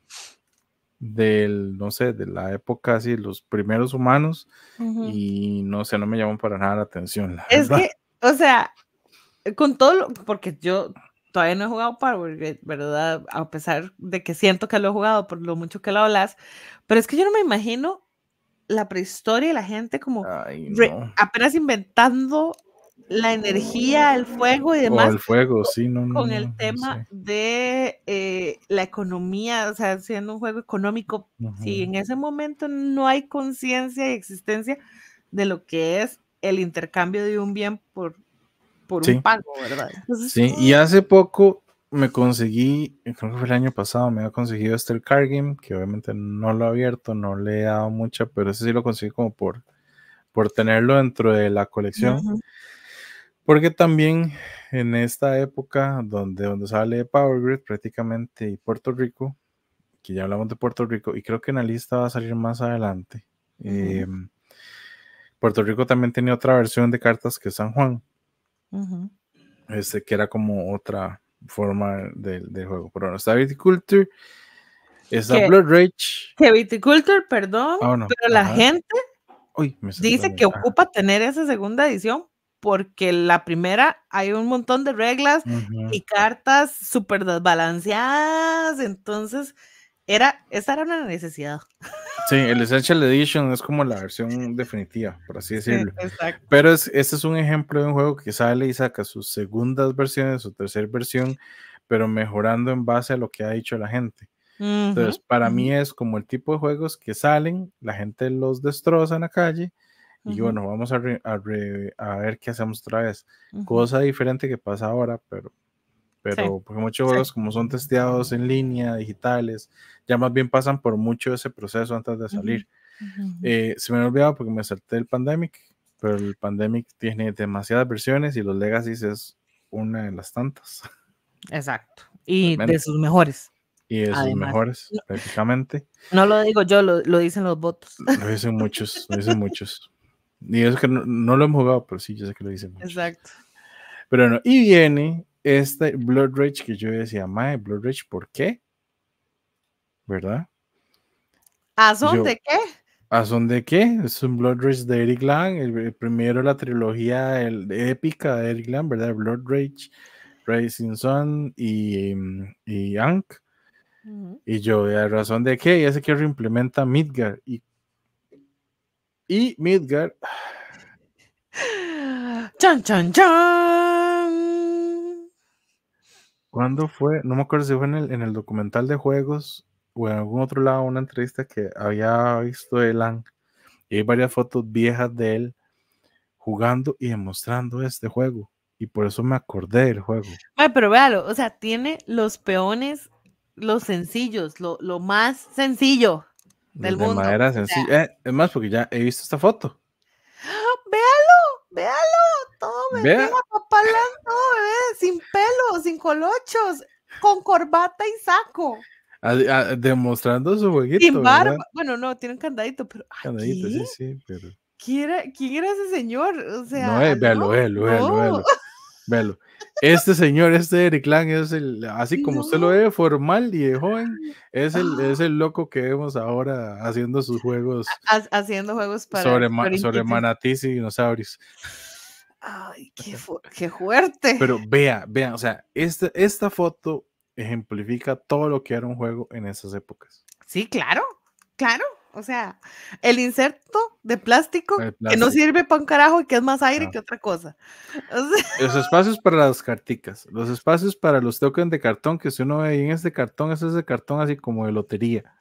del, no sé, de la época así, los primeros humanos, y no sé, no me llamó para nada la atención. la Es verdad. que, o sea, con todo lo, porque yo todavía no he jugado Power ¿verdad? A pesar de que siento que lo he jugado por lo mucho que lo hablas, pero es que yo no me imagino la prehistoria y la gente como Ay, re- no. apenas inventando la energía, el fuego y O demás el fuego, sí, no, no. con no, el tema de eh, la economía, o sea, siendo un juego económico, si Ujú. en ese momento no hay conciencia y existencia de lo que es el intercambio de un bien por, por Sí. un pago, ¿verdad? Entonces, Sí, y hace poco me conseguí, creo que fue el año pasado, me había conseguido este el card game, que obviamente no lo he abierto, no le he dado mucha, pero ese sí lo conseguí como por, por tenerlo dentro de la colección. ujú, Porque también en esta época donde, donde sale Power Grid prácticamente y Puerto Rico, que ya hablamos de Puerto Rico, y creo que en la lista va a salir más adelante. Eh, Puerto Rico también tenía otra versión de cartas que San Juan, este, que era como otra forma del, del juego. Pero bueno, está Viticulture, está ¿Qué? Blood Rage. Que Viticulture, perdón, Ah, no, pero la gente Uy, dice que ocupa tener esa segunda edición porque la primera hay un montón de reglas ujú. y cartas súper desbalanceadas, entonces era, esa era una necesidad. Sí, el Essential Edition es como la versión definitiva, por así Sí, decirlo. exacto. Pero es, este es un ejemplo de un juego que sale y saca sus segundas versiones, su tercera versión, pero mejorando en base a lo que ha dicho la gente. Entonces, Ujú, para ujú, mí es como el tipo de juegos que salen, la gente los destroza en la calle y bueno, vamos a, re- a re- a ver qué hacemos otra vez. ujú. Cosa diferente que pasa ahora, pero, pero porque muchos sí. juegos como son testeados en línea, digitales, ya más bien pasan por mucho ese proceso antes de salir. ujú. Eh, se me ha olvidado porque me salté el Pandemic, pero el Pandemic tiene demasiadas versiones y los Legacies es una de las tantas Exacto. Y de sus mejores. y de sus mejores no. prácticamente. No lo digo yo, lo, lo dicen los votos. Lo dicen muchos, lo dicen muchos. Y es que no, no lo hemos jugado, pero sí, yo sé que lo dicen muchos. Exacto. Pero no, y viene este Blood Rage que yo decía, Mae, Blood Rage, ¿por qué? ¿Verdad? ¿A son Yo- de qué? ¿A son de qué? Es un Blood Rage de Eric Lang, el, el primero la trilogía el, épica de Eric Lang, ¿verdad? Blood Rage, Racing Sun y, y Ankh. Y yo, ¿a razón de qué? Ya sé que reimplementa Midgar. Y, y Midgar, Chan, chan, chan. ¿cuándo fue? No me acuerdo si fue en el, en el documental de juegos o en algún otro lado, una entrevista que había visto de Lang. Y hay varias fotos viejas de él jugando y demostrando este juego. Y por eso me acordé del juego. Ay, pero véalo, o sea, tiene los peones, los sencillos, lo, lo más sencillo del de mundo. sea, sencilla. Eh, es más, porque ya he visto esta foto. véalo, véalo, todo bebé, Vea. todo bebé, sin pelo, sin colochos, con corbata y saco, ah, demostrando su jueguito. sin barba. ¿verdad? Bueno, no, tiene un candadito, pero Candadito, sí, sí, pero. ¿Quién era, quién era ese señor? O sea, no, eh, véalo, véalo, véalo, véalo. Este señor, este Eric Lang, es el, así como usted lo ve, formal y de joven, es el, es el loco que vemos ahora haciendo sus juegos Ha- haciendo juegos para sobre, ma- sobre manatís y dinosaurios. Ay, qué, qué fuerte. Pero vea, vea, o sea, esta, esta foto ejemplifica todo lo que era un juego en esas épocas. Sí, claro, claro. O sea, el inserto de plástico, El que no plástico. sirve para un carajo y que es más aire No. que otra cosa. O sea, Los espacios para las carticas, los espacios para los tokens de cartón, que si uno ve en este cartón, es ese cartón así como de lotería,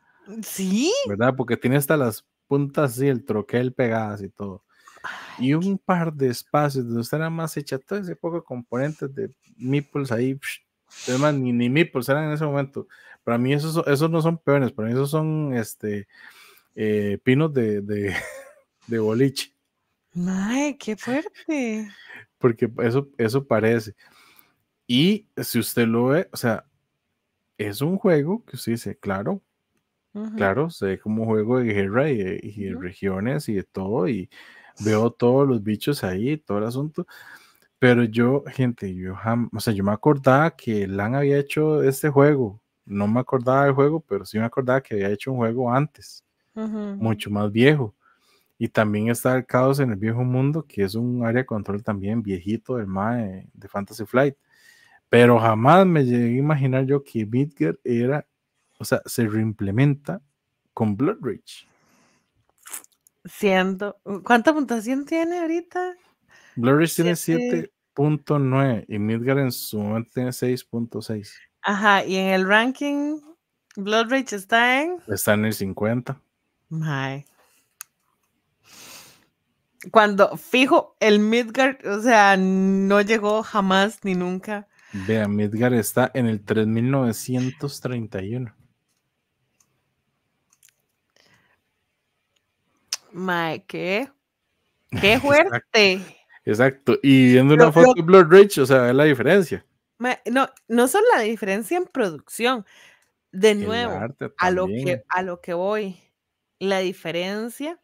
sí. ¿verdad? Porque tiene hasta las puntas así, el troquel pegadas y todo. Y un par de espacios donde usted nada más echa todo ese poco de componentes de meeples ahí. psh, Es más, ni, ni meeples eran en ese momento. Para mí esos, esos no son peones, para mí esos son este, eh, pinos de, de, de boliche. Ay, qué fuerte. porque eso, eso parece. Y si usted lo ve, o sea, es un juego que usted dice, claro, claro, se ve como un juego de guerra y de, y de regiones y de todo, y veo todos los bichos ahí, todo el asunto. Pero yo, gente, yo jam- o sea, yo me acordaba que LAN había hecho este juego. No me acordaba del juego, pero sí me acordaba que había hecho un juego antes, Mucho más viejo. Y también está el Caos en el Viejo Mundo, que es un área de control también viejito del MAE de Fantasy Flight. Pero jamás me llegué a imaginar yo que Midgar era, o sea, se reimplementa con Blood Rage. Siendo, ¿cuánta puntuación tiene ahorita? Blood Rage tiene Siete. 7.9 y Midgar en su momento tiene 6.6. Ajá, y en el ranking, Blood Rage está en. Está en el 50. Mae. Cuando fijo el Midgard, o sea, no llegó jamás ni nunca. Vean, Midgar está en el 3931. Mae, ¿qué? ¡Qué fuerte! Exacto. Y viendo una foto de Blood Rage, o sea, ve la diferencia. Mae, no, no solo la diferencia en producción, de nuevo, a lo, que, a lo que voy, la diferencia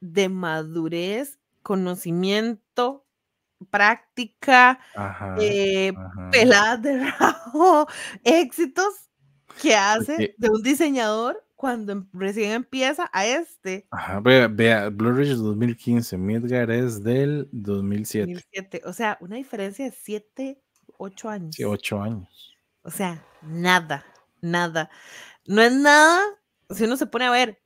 de madurez, conocimiento, práctica, Ajá. eh, ajá. peladas de rabo, éxitos que hace Porque- de un diseñador cuando em- recién empieza a este Ajá, vea, vea, Rage es 2015, Midgar es del 2007, 2007. O sea, una diferencia de 7, 8 años. sí, 8 años. O sea, nada, nada. No es nada si uno se pone a ver,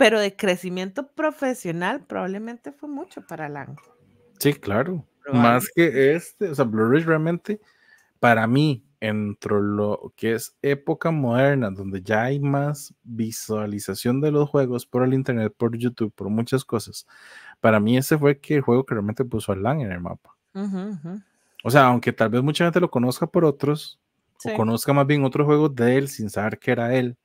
pero de crecimiento profesional probablemente fue mucho para Lang. Sí, claro. Más que este, o sea, Blood Rage realmente, para mí, entre lo que es época moderna, donde ya hay más visualización de los juegos por el internet, por YouTube, por muchas cosas, para mí ese fue que el juego que realmente puso a LAN en el mapa. Ujú, ujú. O sea, aunque tal vez mucha gente lo conozca por otros, Sí. o conozca más bien otros juegos de él sin saber que era él.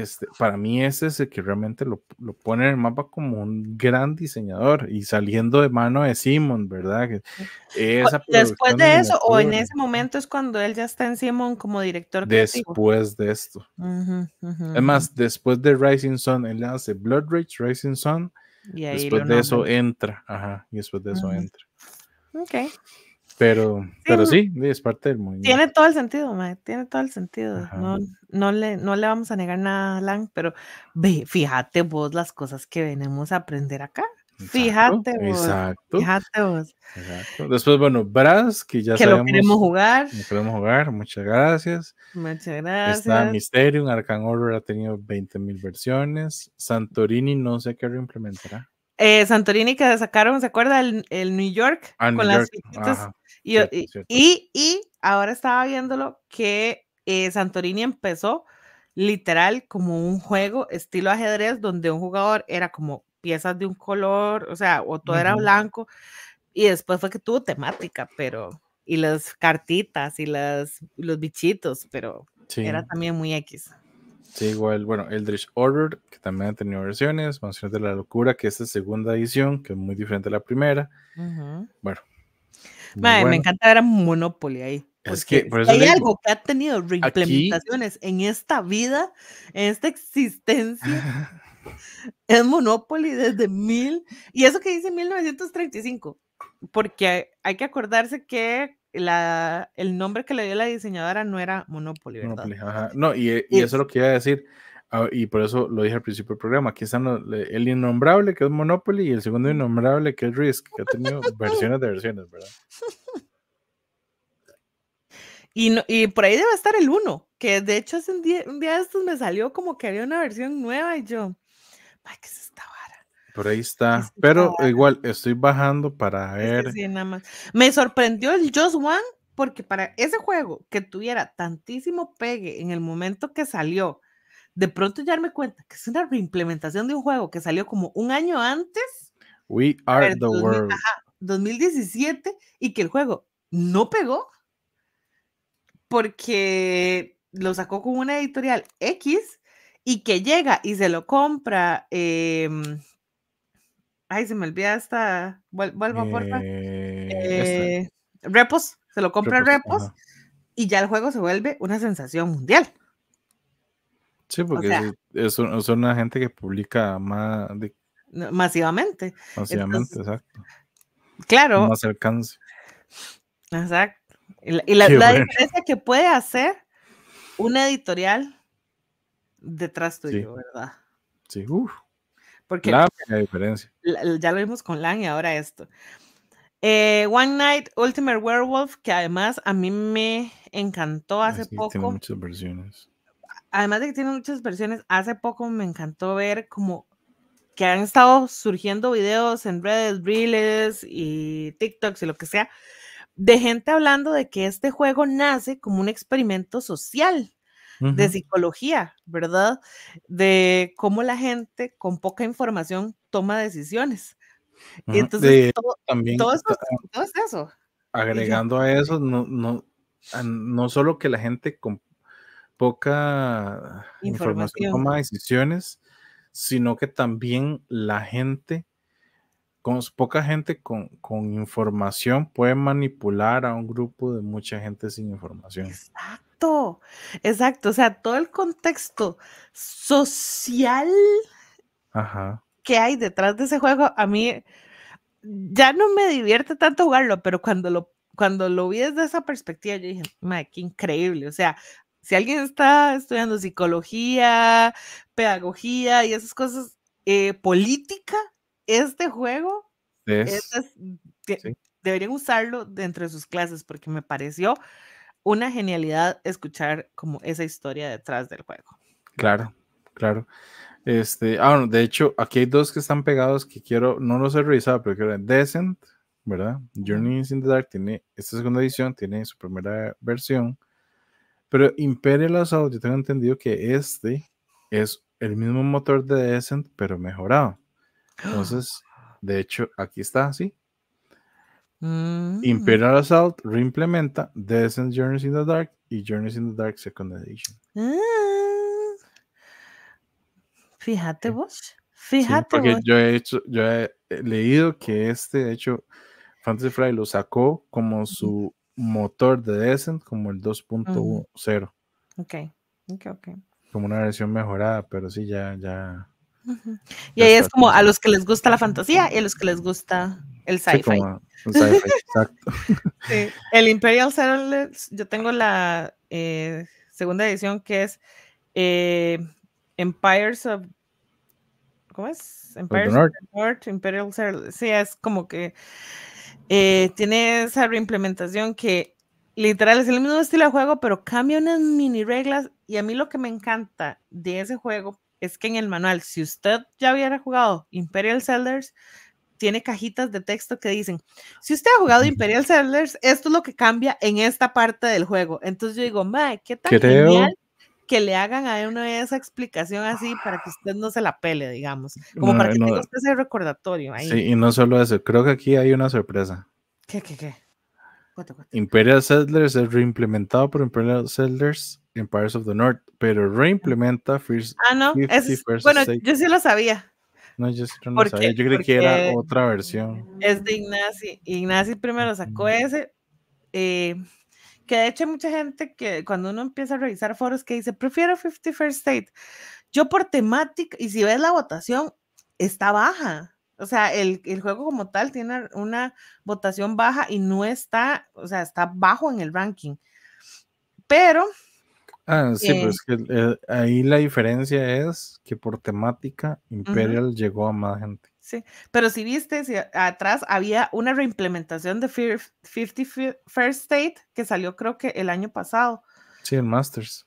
Este, para mí ese es el que realmente lo, lo pone en el mapa como un gran diseñador y saliendo de mano de Simon, ¿verdad? Esa Después de eso, o en ese momento es cuando él ya está en Simon como director creativo. Después de esto. Ujú, ujú, Es más, después de Rising Sun, él hace Blood Rage, Rising Sun. Y después de eso entra, ajá, y después de eso entra. Ok. Pero, pero sí, es parte del movimiento. Tiene todo el sentido, mae, tiene todo el sentido. No, no, le, no le vamos a negar nada a Lang, pero ve, fíjate vos las cosas que venimos a aprender acá. Exacto, Fíjate vos, Exacto, fíjate vos, exacto. Después, bueno, Brass, que ya que lo sabemos queremos jugar. lo queremos jugar, muchas gracias. Muchas Está gracias. Mysterium, Arcan Horror ha tenido 20.000 versiones. Santorini no sé qué reimplementará. Eh, Santorini que sacaron, ¿se acuerda? El, el New York Ah, con New las York, Y, cierto, y- cierto. y- y ahora estaba viéndolo que eh, Santorini empezó literal como un juego estilo ajedrez donde un jugador era como piezas de un color, o sea, o todo era blanco y después fue que tuvo temática, pero y las cartitas y las los bichitos, pero Sí, era también muy X. sí, igual, bueno, Eldritch Order, que también ha tenido versiones, Mansiones de la Locura, que es la segunda edición, que es muy diferente a la primera. Ujú. Muy Mae, Me bueno. encanta ver a Monopoly ahí. Es que, por eso hay digo, algo que ha tenido reimplementaciones en esta vida, en esta existencia, es Monopoly desde mil. Y eso que dice 1935, porque hay que acordarse que la, el nombre que le dio la diseñadora no era Monopoly, ¿verdad? Monopoly, ajá. No, y, y eso Es- lo que iba a decir, ah, y por eso lo dije al principio del programa. Aquí están los- el innombrable, que es Monopoly, y el segundo innombrable, que es Risk, que ha tenido versiones de versiones, ¿verdad? Y, no- y por ahí debe estar el 1, que de hecho hace un día, un día de estos me salió como que había una versión nueva y yo, Ay, ¿qué es esta? Por ahí está. Es Pero igual estoy bajando para Es que ver. sí, nada más. Me sorprendió el Just One porque para ese juego que tuviera tantísimo pegue en el momento que salió, de pronto ya me cuenta que es una reimplementación de un juego que salió como un año antes, We are ver, the 2000 world. ajá, 2017, y que el juego no pegó porque lo sacó con una editorial X y que llega y se lo compra. em, ay, se me olvida esta. vuel- Vuelva, porfa. Eh, Eh, Repos, se lo compra Repos, Repos y ya el juego se vuelve una sensación mundial. Sí, porque sea- sí, es, un- es una gente que publica más masivamente. masivamente, Entonces, exacto. Claro, Más alcance. exacto. Y la, y la- Qué la bueno. diferencia que puede hacer una editorial detrás Sí. tuyo, ¿verdad? Sí, uf, Porque la diferencia. ya lo vimos con LAN y ahora esto. Eh, One Night Ultimate Werewolf, que además a mí me encantó hace sí, Tiene poco. muchas versiones. además de que tiene muchas versiones, hace poco me encantó ver como que han estado surgiendo videos en redes, reels y TikToks y lo que sea, de gente hablando de que este juego nace como un experimento social de psicología, ¿verdad? De cómo la gente con poca información toma decisiones. Y entonces De- todo, también todo eso, ta- todo es eso. agregando a eso, no, no, no solo que la gente con poca información Información. toma decisiones, sino que también la gente, con poca gente con, con información puede manipular a un grupo de mucha gente sin información. Exacto, exacto. O sea, todo el contexto social Ajá. que hay detrás de ese juego, a mí ya no me divierte tanto jugarlo, pero cuando lo, cuando lo vi desde esa perspectiva, yo dije, madre, qué increíble. O sea, si alguien está estudiando psicología, pedagogía y esas cosas, eh, política, este juego Es, es- es- de- sí. deberían usarlo dentro de sus clases porque me pareció una genialidad escuchar como esa historia detrás del juego. claro, claro. Este, ah, bueno, de hecho, aquí hay dos que están pegados que quiero, no los he revisado, pero quiero Descent, ¿verdad? Journeys in the Dark tiene, esta segunda edición tiene su primera versión, pero Imperial Assault, yo tengo entendido que este es el mismo motor de Descent, pero mejorado. Entonces, de hecho, aquí está, sí. Mm, Imperial Assault reimplementa Descent Journeys in the Dark y Journeys in the Dark Second Edition. ah. Fíjate Sí. vos, Sí, fíjate porque vos. yo he hecho, yo he leído que este, de hecho, Fantasy Fly lo sacó como su motor de Descent, como el 2.0, Ok, ok, ok. como una versión mejorada, pero sí, ya, ya. Y ahí es como a los que les gusta la fantasía y a los que les gusta el sci-fi. exacto. Sí, El Imperial Settlers, yo tengo la eh, segunda edición que es eh, Empires of. ¿Cómo es? Empires of North. the North, Imperial Settlers. Sí, es como que eh, tiene esa reimplementación que literal es el mismo estilo de juego, pero cambia unas mini reglas. Y a mí lo que me encanta de ese juego es que en el manual, si usted ya hubiera jugado Imperial Settlers, tiene cajitas de texto que dicen, si usted ha jugado. Imperial Settlers, esto es lo que cambia en esta parte del juego. Entonces yo digo, mae, qué tan Creo- genial que le hagan a uno esa explicación así para que usted no se la pele, digamos. Como No, para que no, tenga usted ese recordatorio ahí. Sí, y no solo eso, creo que aquí hay una sorpresa. ¿Qué, qué, qué? Imperial Settlers es reimplementado por Imperial Settlers Empires of the North, pero reimplementa First. Ah, no, Fifty ese es- versus bueno, State. yo sí lo sabía. No, yo sí no ¿Por sabía. Yo creí que era otra versión. Es de Ignacy. Ignacy primero sacó ese. eh, que de hecho hay mucha gente que cuando uno empieza a revisar foros que dice, prefiero 50 First State. Yo por temática, y si ves la votación, está baja. O sea, el, el juego como tal tiene una votación baja y no está, o sea, está bajo en el ranking. Pero, Ah, sí, pero Eh. es que eh, ahí la diferencia es que por temática Imperial llegó a más gente. sí, pero si viste, si atrás había una reimplementación de Fir- 50 Fi- First State que salió creo que el año pasado. Sí, el Masters.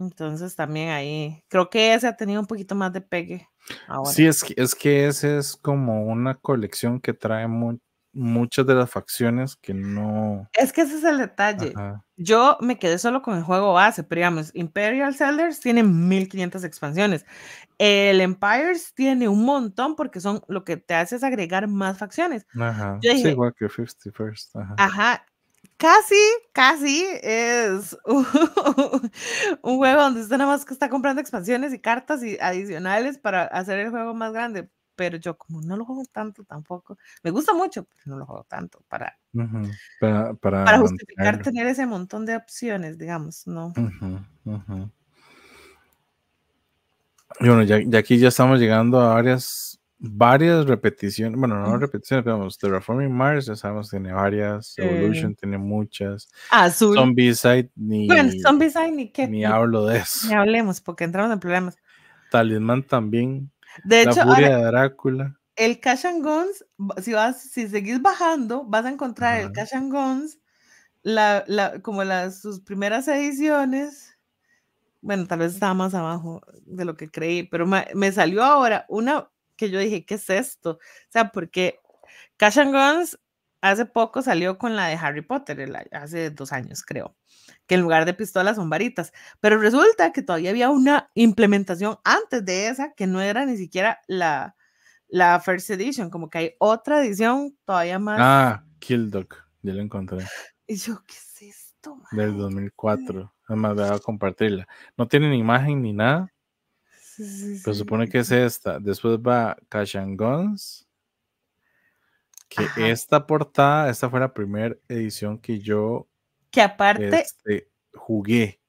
Entonces también ahí, creo que ese ha tenido un poquito más de pegue. Ahora. Sí, es que, es que ese es como una colección que trae mu- muchas de las facciones que no. Es que ese es el detalle. Ajá. Yo me quedé solo con el juego base, pero digamos, Imperial Sellers tiene 1500 expansiones. El Empires tiene un montón porque son lo que te hace es agregar más facciones. Ajá. Yo sí, dije- igual que 50 First. Ajá. Ajá, casi, casi es un juego donde usted nada más que está comprando expansiones y cartas y adicionales para hacer el juego más grande. Pero yo como no lo juego tanto tampoco, me gusta mucho, pero no lo juego tanto para, Ujú. Para, para, para justificar mantenerlo. tener ese montón de opciones, digamos, ¿no? Ujú, ujú. Y bueno, ya, ya aquí ya estamos llegando a varias, varias repeticiones. Bueno, no repeticiones, pero vamos, Terraforming Mars, ya sabemos, tiene varias. Evolution tiene muchas. Azul. Zombie Side, ni, bueno, Zombie Sign ni qué. ni Ni, hablo de eso. ni hablemos porque entramos en problemas. Talismán también. De La hecho, furia ahora, de Drácula. el Cash and Guns, si vas, si seguís bajando, vas a encontrar el. Cash and Guns, la, la, como las sus primeras ediciones. Bueno, tal vez estaba más abajo de lo que creí, pero ma- me salió ahora una que yo dije, ¿qué es esto? O sea, porque Cash and Guns hace poco salió con la de Harry Potter, el hace dos años creo, que en lugar de pistolas son varitas, pero resulta que todavía había una implementación antes de esa que no era ni siquiera la, la First Edition, como que hay otra edición todavía más. Ah, Kill Dog. Ya lo encontré. Y yo, ¿qué es esto? Del mae?" 2004. Además, voy a compartirla. No tiene ni imagen ni nada. Sí, sí, Pero sí. supone que es esta. Después va Cash and Guns. Que Ajá. esta portada, esta fue la primera edición que yo Que aparte, este, jugué.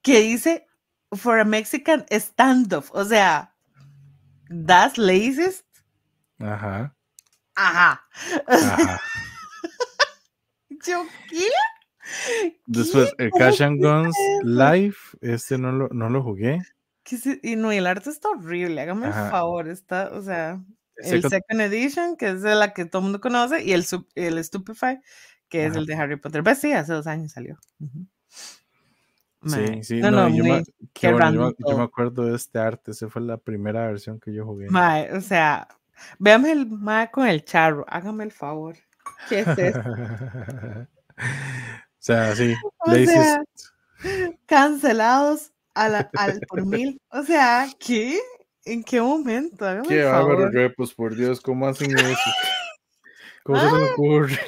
que dice For a Mexican Standoff, o sea, das laces. Ajá. Ajá. ajá. Yo, ¿qué? Después, el ¿Cómo Cash and Guns? Live. Este no lo, no lo jugué. ¿Qué se- Y no, el arte está horrible, hágame el favor, está, o sea, el con- Second Edition, que es de la que todo el mundo conoce, y el, el Stupefy, que es el de Harry Potter. Pues sí, hace dos años salió. Sí, sí, no, no, no, yo, me, bueno, yo yo me acuerdo de este arte. Esa fue la primera versión que yo jugué. o sea, véame el mae con el charro, hágame el favor. ¿Qué es esto? o sea, sí. O sea, cancelados a la- al por mil. O sea, ¿qué? ¿En qué momento? Hágame Qué bárbaro, repos, por Dios, ¿cómo hacen eso? ¿Cómo se les ocurre?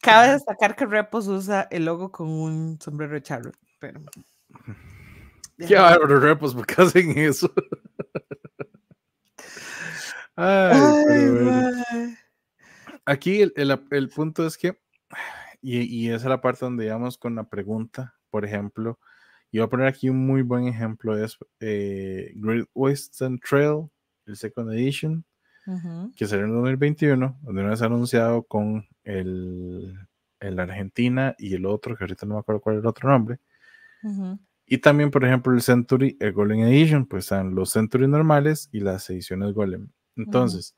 Cabe destacar que Repos usa el logo con un sombrero de charro. Pero... Qué bárbaro, repos, ¿por qué hacen eso? Ay, bueno. Aquí el, el- el punto es que, y, y esa es la parte donde íbamos con la pregunta, por ejemplo, y voy a poner aquí un muy buen ejemplo, es eh, Great Western Trail, el Second Edition, Ujú, que salió en 2021, donde no es anunciado con el, el Argentina y el otro, que ahorita no me acuerdo cuál es el otro nombre. ujú. Y también, por ejemplo, el Century, el Golem Edition, pues están los Century normales y las ediciones Golem. Entonces,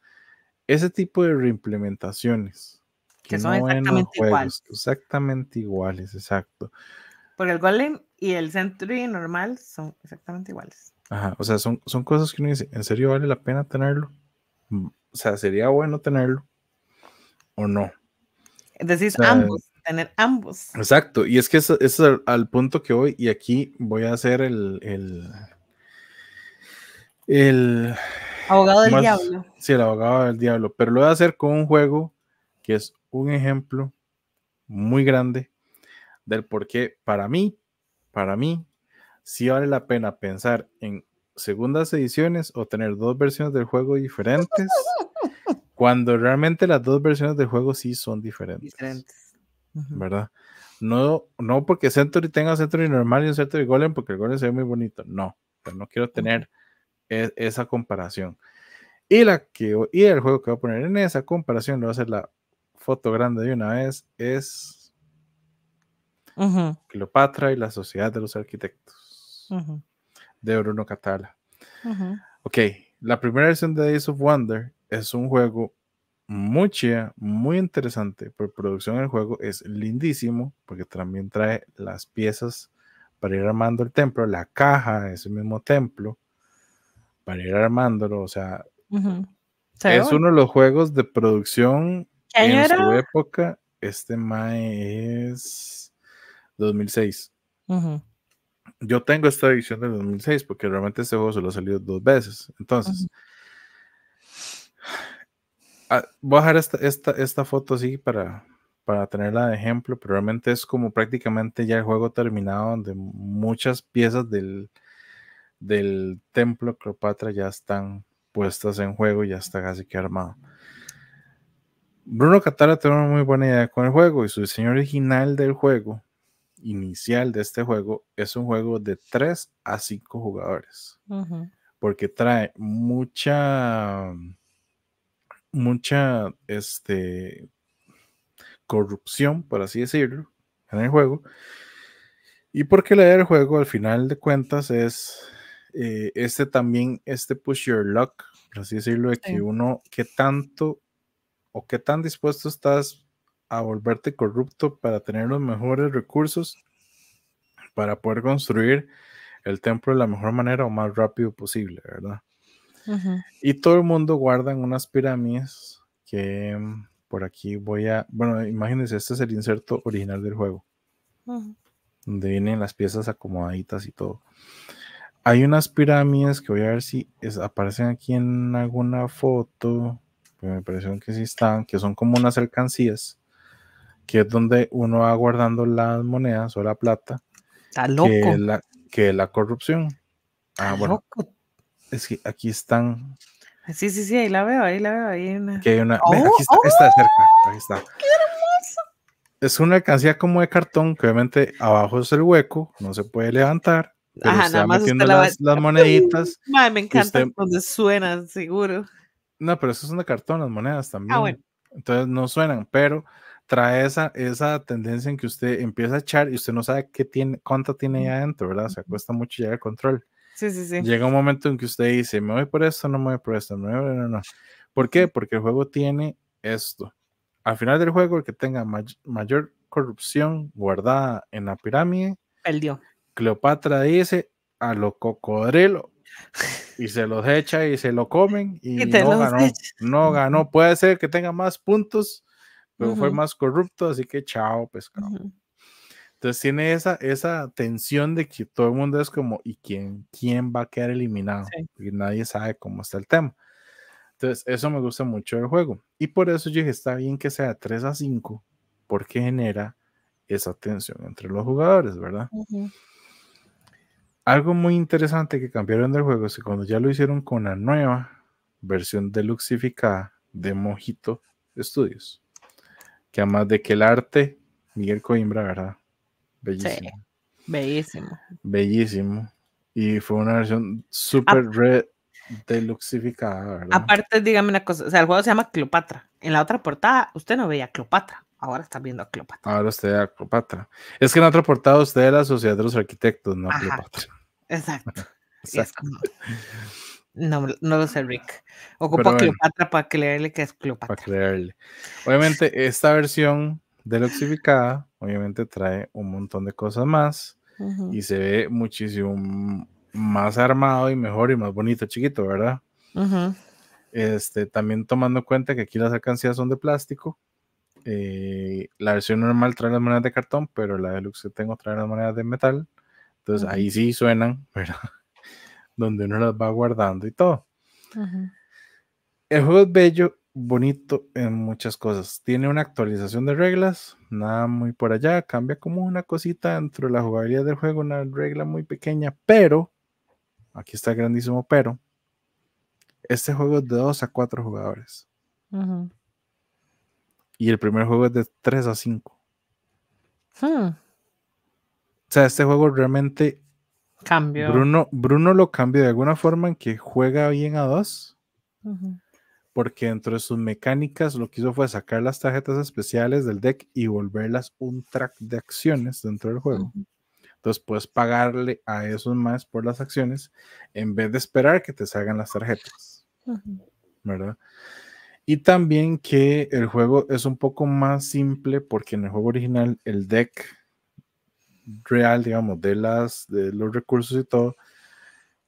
ese tipo de reimplementaciones Que son ven en los exactamente juegos, iguales. exactamente iguales, exacto. Porque el Golem y el Century normal son exactamente iguales. Ajá, o sea, son, son cosas que uno dice, ¿en serio vale la pena tenerlo? Mm, O sea, ¿sería bueno tenerlo o no? Decís sea, ambos, tener ambos. Exacto, y es que eso eso es al, al punto que voy, y aquí voy a hacer el, el, el, Abogado del más- diablo. Sí, el abogado del diablo, pero lo voy a hacer con un juego que es un ejemplo muy grande del por qué para mí, para mí, sí vale la pena pensar en segundas ediciones o tener dos versiones del juego diferentes, cuando realmente las dos versiones del juego sí son diferentes, Diferentes. ¿verdad? No, no porque Century tenga Century normal y un Century Golem, porque el Golem se ve muy bonito, no, pero no quiero tener e- esa comparación. Y, la que, y el juego que voy a poner en esa comparación, le voy a hacer la foto grande de una vez, es Ujú, Cleopatra y la Sociedad de los Arquitectos, de Bruno Catala. ujú. Ok, la primera versión de Days of Wonder es un juego muy chida, muy interesante. Por producción el juego es lindísimo porque también trae las piezas para ir armando el templo, la caja, ese mismo templo, para ir armándolo. O sea, es uno de los juegos de producción en su época. Este MAE es 2006. Yo tengo esta edición de 2006 porque realmente este juego solo ha salido dos veces. Entonces, ah, voy a dejar esta, esta, esta foto así para, para tenerla de ejemplo, pero realmente es como prácticamente ya el juego terminado, donde muchas piezas del, del templo Cleopatra ya están puestas en juego, ya está casi que armado. Bruno Catara tiene una muy buena idea con el juego y su diseño original del juego, inicial de este juego, es un juego de 3 a 5 jugadores. Porque trae mucha, mucha, este, corrupción, por así decirlo, en el juego. Y porque la idea del juego, al final de cuentas, es eh, este también, este push your luck, por así decirlo, de que uno, qué tanto o qué tan dispuesto estás a volverte corrupto para tener los mejores recursos para poder construir el templo de la mejor manera o más rápido posible, ¿verdad? Y todo el mundo guarda en unas pirámides que mm, por aquí voy a, bueno, imagínense, este es el inserto original del juego, donde vienen las piezas acomodaditas y todo. Hay unas pirámides que voy a ver si aparecen aquí en alguna foto me pareció que sí están, que son como unas alcancías, que es donde uno va guardando las monedas o la plata. Está loco. Que la, que la corrupción. Ah, bueno. Es que aquí están. Sí, sí, sí, ahí la veo, ahí la veo. Ahí una... Que hay una. aquí está, está de cerca. Ahí está. ¡Qué hermoso! Es una alcancía como de cartón, que obviamente abajo es el hueco, no se puede levantar. Pero Ajá, nada más metiendo las, las, moneditas. me encanta donde suena, seguro. No, pero eso es de cartón, las monedas también. Ah, bueno. Entonces no suenan, pero trae esa, esa tendencia en que usted empieza a echar y usted no sabe qué tiene, cuánto tiene ahí adentro, ¿verdad? O sea, cuesta mucho llegar al control. Sí, sí, sí. Llega un momento en que usted dice, me voy por esto, no me voy por esto, no, no, no, no. ¿Por qué? Porque el juego tiene esto. Al final del juego, el que tenga mayor corrupción guardada en la pirámide, perdió. Cleopatra dice a lo cocodrilo y se los echa y se lo comen y, no ganó. No ganó. Puede ser que tenga más puntos, pero fue más corrupto, así que chao, pescado. Entonces tiene esa, esa tensión de que todo el mundo es como, ¿y quién, quién va a quedar eliminado? Y nadie sabe cómo está el tema. Entonces, eso me gusta mucho del juego. Y por eso yo dije, está bien que sea 3 a 5, porque genera esa tensión entre los jugadores, ¿verdad? Algo muy interesante que cambiaron del juego es que cuando ya lo hicieron con la nueva versión deluxificada de Mojito Studios, que además de que el arte, Miguel Coimbra, ¿verdad? Bellísimo. bellísimo. Bellísimo. Y fue una versión súper red deluxificada, ¿verdad? Aparte, dígame una cosa, o sea, el juego se llama Cleopatra. En la otra portada usted no veía Cleopatra. Ahora está viendo a Cleopatra. Ahora usted ve a Cleopatra. Es que en la otra portada usted es la Sociedad de los Arquitectos, no Cleopatra. Exacto. no, no lo sé, Rick. Ocupa Cleopatra para creerle que es Cleopatra. Para creerle. Obviamente, esta versión deluxificada, obviamente trae un montón de cosas más y se ve muchísimo más armado y mejor y más bonito, chiquito, ¿verdad? Este, también tomando en cuenta que aquí las alcancías son de plástico. Eh, la versión normal trae las monedas de cartón, pero la deluxe que tengo trae las monedas de metal. Entonces ahí sí suenan, pero donde uno las va guardando y todo. El juego es bello, bonito en muchas cosas. Tiene una actualización de reglas, nada muy por allá, cambia como una cosita dentro de la jugabilidad del juego, una regla muy pequeña, pero, aquí está el grandísimo pero, este juego es de 2 a 4 jugadores. Y el primer juego es de 3 a 5. O sea, este juego realmente. Cambio. Bruno, Bruno lo cambió de alguna forma en que juega bien a dos. Porque dentro de sus mecánicas lo que hizo fue sacar las tarjetas especiales del deck y volverlas un track de acciones dentro del juego. Entonces puedes pagarle a esos más por las acciones en vez de esperar que te salgan las tarjetas. ¿Verdad? Y también que el juego es un poco más simple porque en el juego original el deck real, digamos, de, las, de los recursos y todo,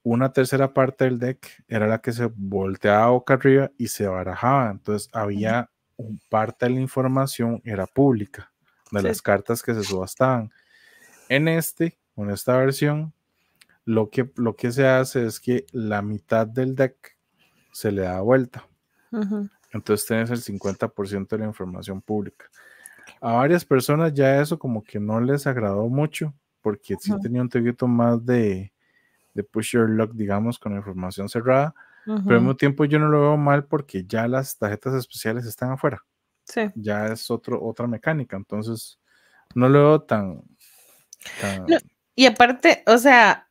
una tercera parte del deck era la que se volteaba boca arriba y se barajaba. Entonces había un parte de la información era pública de las cartas que se subastaban. En este, en esta versión, lo que, lo que se hace es que la mitad del deck se le da vuelta. Entonces tienes el 50% de la información pública. A varias personas ya eso como que no les agradó mucho porque sí tenía un poquito más de, de push your luck, digamos, con información cerrada. Pero al mismo tiempo yo no lo veo mal porque ya las tarjetas especiales están afuera. Sí. Ya es otro, otra mecánica. Entonces, no lo veo tan. y aparte, o sea,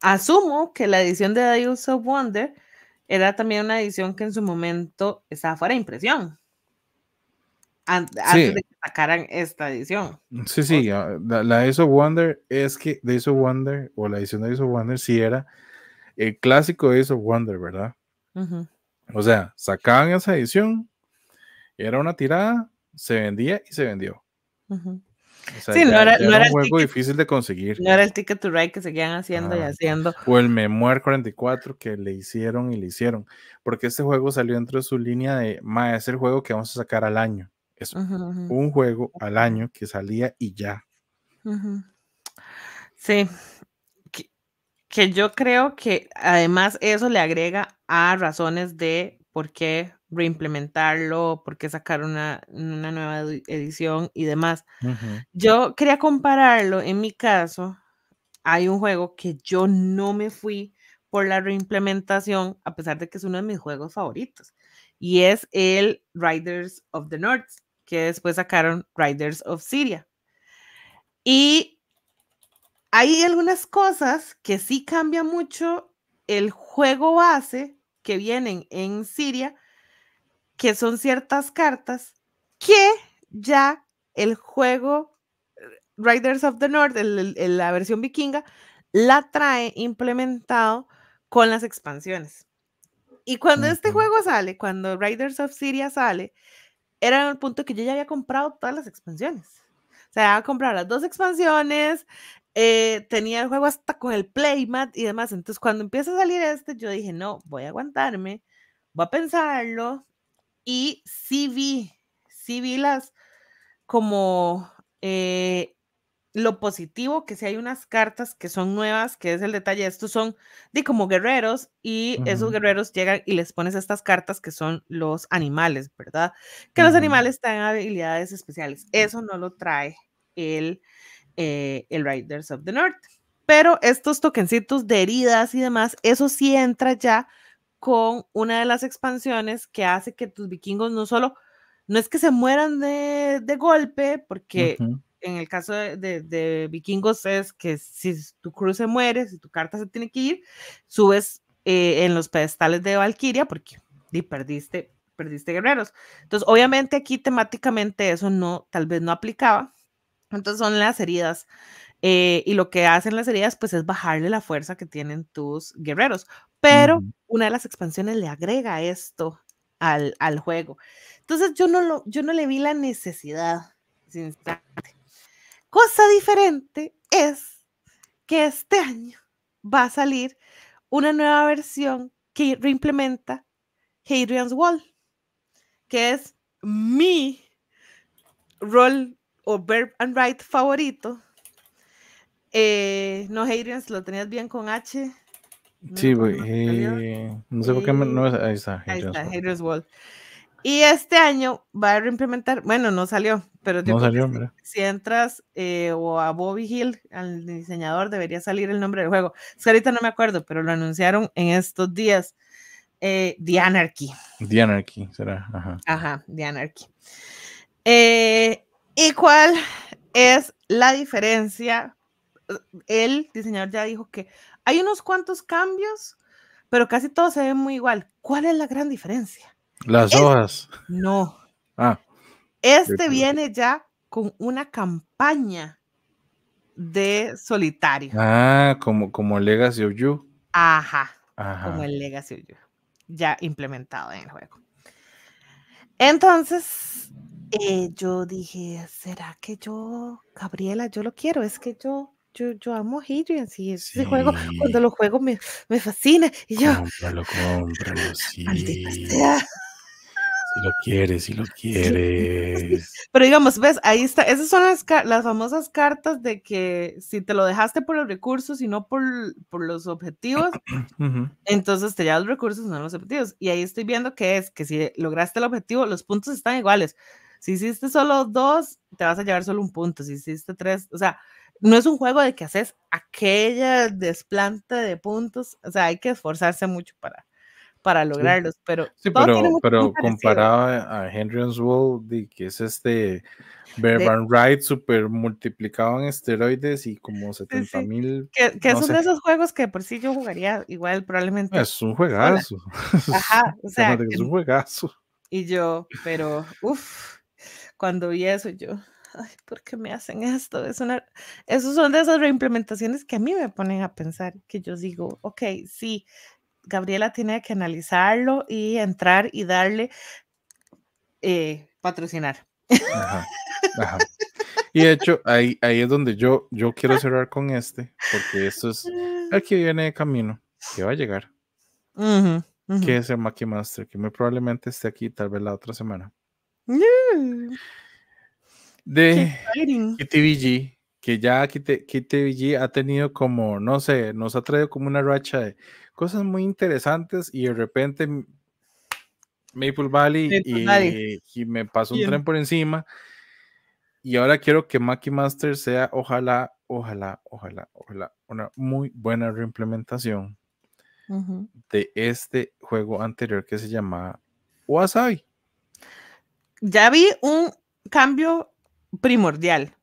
asumo que la edición de Dials of Wonder era también una edición que en su momento estaba fuera de impresión. Antes de que sacaran esta edición. Sí, sí, ah, la, la Days of Wonder es que Days of Wonder o la edición de Days of Wonder sí era el clásico Days of Wonder, ¿verdad? O sea, sacaban esa edición, era una tirada, se vendía y se vendió. sí, no era, un juego difícil de conseguir. No era el Ticket to Ride que seguían haciendo y haciendo. O el Memoir 44 que le hicieron y le hicieron. Porque este juego salió dentro de su línea de, ma, es el juego que vamos a sacar al año. Es un juego al año que salía y ya. Sí. Que, yo creo que además eso le agrega a razones de por qué reimplementarlo, por qué sacar una, nueva edición y demás. Yo quería compararlo, en mi caso, hay un juego que yo no me fui por la reimplementación, a pesar de que es uno de mis juegos favoritos, y es el Riders of the North que después sacaron Riders of Syria. Y hay algunas cosas que sí cambia mucho el juego base que vienen en Siria, que son ciertas cartas que ya el juego eh, Riders of the North, la versión vikinga, la trae implementado con las expansiones. Y cuando este juego sale, cuando Riders of Syria sale, era el punto que yo ya había comprado todas las expansiones. O sea, había comprado las dos expansiones, eh, tenía el juego hasta con el playmat y demás. Entonces, cuando empieza a salir este, yo dije, no, voy a aguantarme, voy a pensarlo. Y sí vi, sí vi las como eh, lo positivo, que si hay unas cartas que son nuevas, que es el detalle, estos son de como guerreros y esos guerreros llegan y les pones estas cartas que son los animales, ¿verdad? Que los animales tienen habilidades especiales. Eso no lo trae el, eh, el Riders of the North. Pero estos tokencitos de heridas y demás, eso sí entra ya con una de las expansiones que hace que tus vikingos no solo, no es que se mueran de, de golpe, porque en el caso de, vikingos es que si tu cruz se muere, si tu carta se tiene que ir, subes eh, en los pedestales de Valkyria porque y perdiste, perdiste guerreros. Entonces, obviamente aquí temáticamente eso no, tal vez no aplicaba. Entonces son las heridas. Eh, y lo que hacen las heridas, pues es bajarle la fuerza que tienen tus guerreros. Pero una de las expansiones le agrega esto al, al, juego. Entonces yo no, lo, yo no le vi la necesidad, sinceramente. Cosa diferente es que este año va a salir una nueva versión que reimplementa Hadrian's Wall, que es mi rol o verb and write favorito. Eh, no, Hadrian's, lo tenías bien con H. sí, güey. Eh, no sé por qué no Ahí está. Ahí está, Hadrian's Wall. Y este año va a reimplementar, bueno, no salió, pero no salió, si, entras eh, o a Bobby Hill, al diseñador, debería salir el nombre del juego. Es que ahorita no me acuerdo, pero lo anunciaron en estos días. Eh, The Anarchy. The Anarchy, será. Ajá, Ajá The Anarchy. Eh, ¿Y cuál es la diferencia? El diseñador ya dijo que hay unos cuantos cambios, pero casi todo se ve muy igual. ¿Cuál es la gran diferencia? Las hojas. No. Ah. Este viene ya con una campaña de solitario. Ah, como, como Legacy of You. Ajá, Como el Legacy of You. Ya implementado en el juego. Entonces, eh, yo dije, ¿será que yo, Gabriela, yo lo quiero? Es que yo, yo, yo amo Hadrian, sí, ese juego, cuando Sí. lo juego me, me fascina. Y yo, Cómpralo, cómpralo, maldita sí. sea. Si lo quieres, si lo quieres. Pero digamos, ves, ahí está, esas son las, las famosas cartas de que si te lo dejaste por los recursos y no por, por los objetivos, entonces te llevas los recursos, no los objetivos. Y ahí estoy viendo que es que si lograste el objetivo, los puntos están iguales. Si hiciste solo dos, te vas a llevar solo un punto. Si hiciste tres, o sea, no es un juego de que haces aquella desplante de puntos. O sea, hay que esforzarse mucho para, para lograrlos. Pero, Sí, pero, mucho pero parecido. comparado a World, di que es este Van Ride super multiplicado en esteroides y como 70 mil. Que, que no son sé. de esos juegos que por sí yo jugaría igual, probablemente. Es un juegazo. Ajá, o sea, que es un juegazo. Y yo, pero, uff, cuando vi eso, yo, ay, ¿por qué me hacen esto? Es una, esos son de esas reimplementaciones que a mí me ponen a pensar, que yo digo, ok, sí, Gabriela tiene que analizarlo y entrar y darle eh, patrocinar. Ajá, ajá. Y de hecho, ahí, ahí es donde yo, yo quiero cerrar con este, porque esto es el que viene de camino, que va a llegar, Ujú, ujú. que es el Mackie Master, que muy probablemente esté aquí tal vez la otra semana. De. KTVG, que ya KT KTVG ha tenido como, no sé, nos ha traído como una racha de cosas muy interesantes y de repente Maple Valley, Maple y, Valley. y me pasó un Bien. tren por encima. Y ahora quiero que Mackie Master sea, ojalá, ojalá, ojalá, ojalá, una muy buena reimplementación de este juego anterior que se llamaba Wasabi. Ya vi un cambio primordial.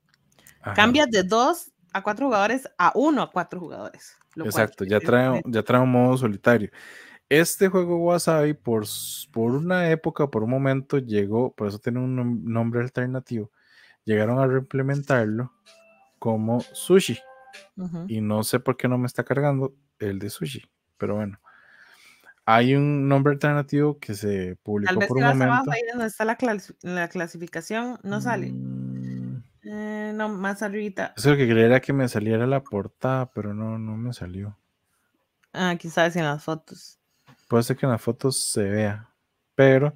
Ajá. Cambia de dos a cuatro jugadores a uno a cuatro jugadores. Exacto, ya trae, ya trae un modo solitario. Este juego Wasabi, por, por una época, por un momento, llegó, por eso tiene un nom- nombre alternativo, llegaron a reimplementarlo como sushi. Y no sé por qué no me está cargando el de sushi, pero bueno. Hay un nombre alternativo que se Tal publicó vez por un momento. abajo ahí donde está la, clas- la clasificación, no sale. Eh, no, más arribita. Eso lo que quería era que me saliera la portada, pero no, no me salió. Ah, quizás en las fotos. Puede ser que en las fotos se vea. Pero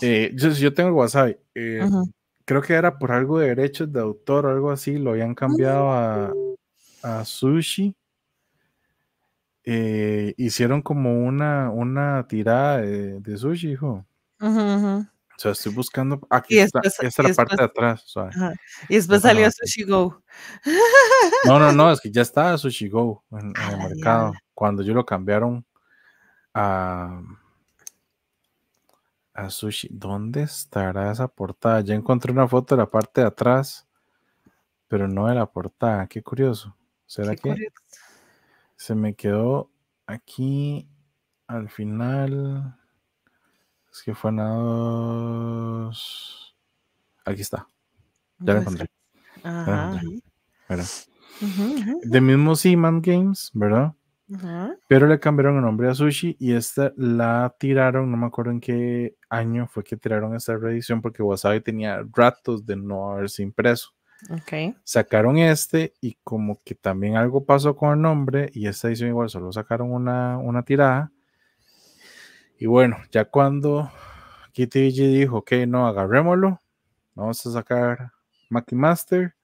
eh, yo, yo tengo el wasabi. eh. Creo que era por algo de derechos de autor o algo así. Lo habían cambiado a, a sushi. Hicieron como una, una tirada de, de sushi, hijo. O sea, estoy buscando. Aquí Y está. después- y la parte de atrás. Ajá. Y después salió ok. Sushi Go. No, no, no, es que ya estaba Sushi Go en, el la mercado. Cuando yo lo cambiaron a, a Sushi. ¿Dónde estará esa portada? Ya encontré una foto de la parte de atrás, pero no de la portada. Qué curioso. ¿Será Qué que curioso. se me quedó aquí al final? Es que fue nada. dos. Aquí está. Ya lo encontré. Ajá. ujú, De mismo Seaman Games, ¿verdad? pero le cambiaron el nombre a Sushi y esta la tiraron, no me acuerdo en qué año fue que tiraron esta reedición porque Wasabi tenía ratos de no haberse impreso. Ok. Sacaron este y como que también algo pasó con el nombre y esta edición igual solo sacaron una, una tirada. Y bueno, ya cuando KTVG dijo, ok, no, agarrémoslo, vamos a sacar Mackie Master,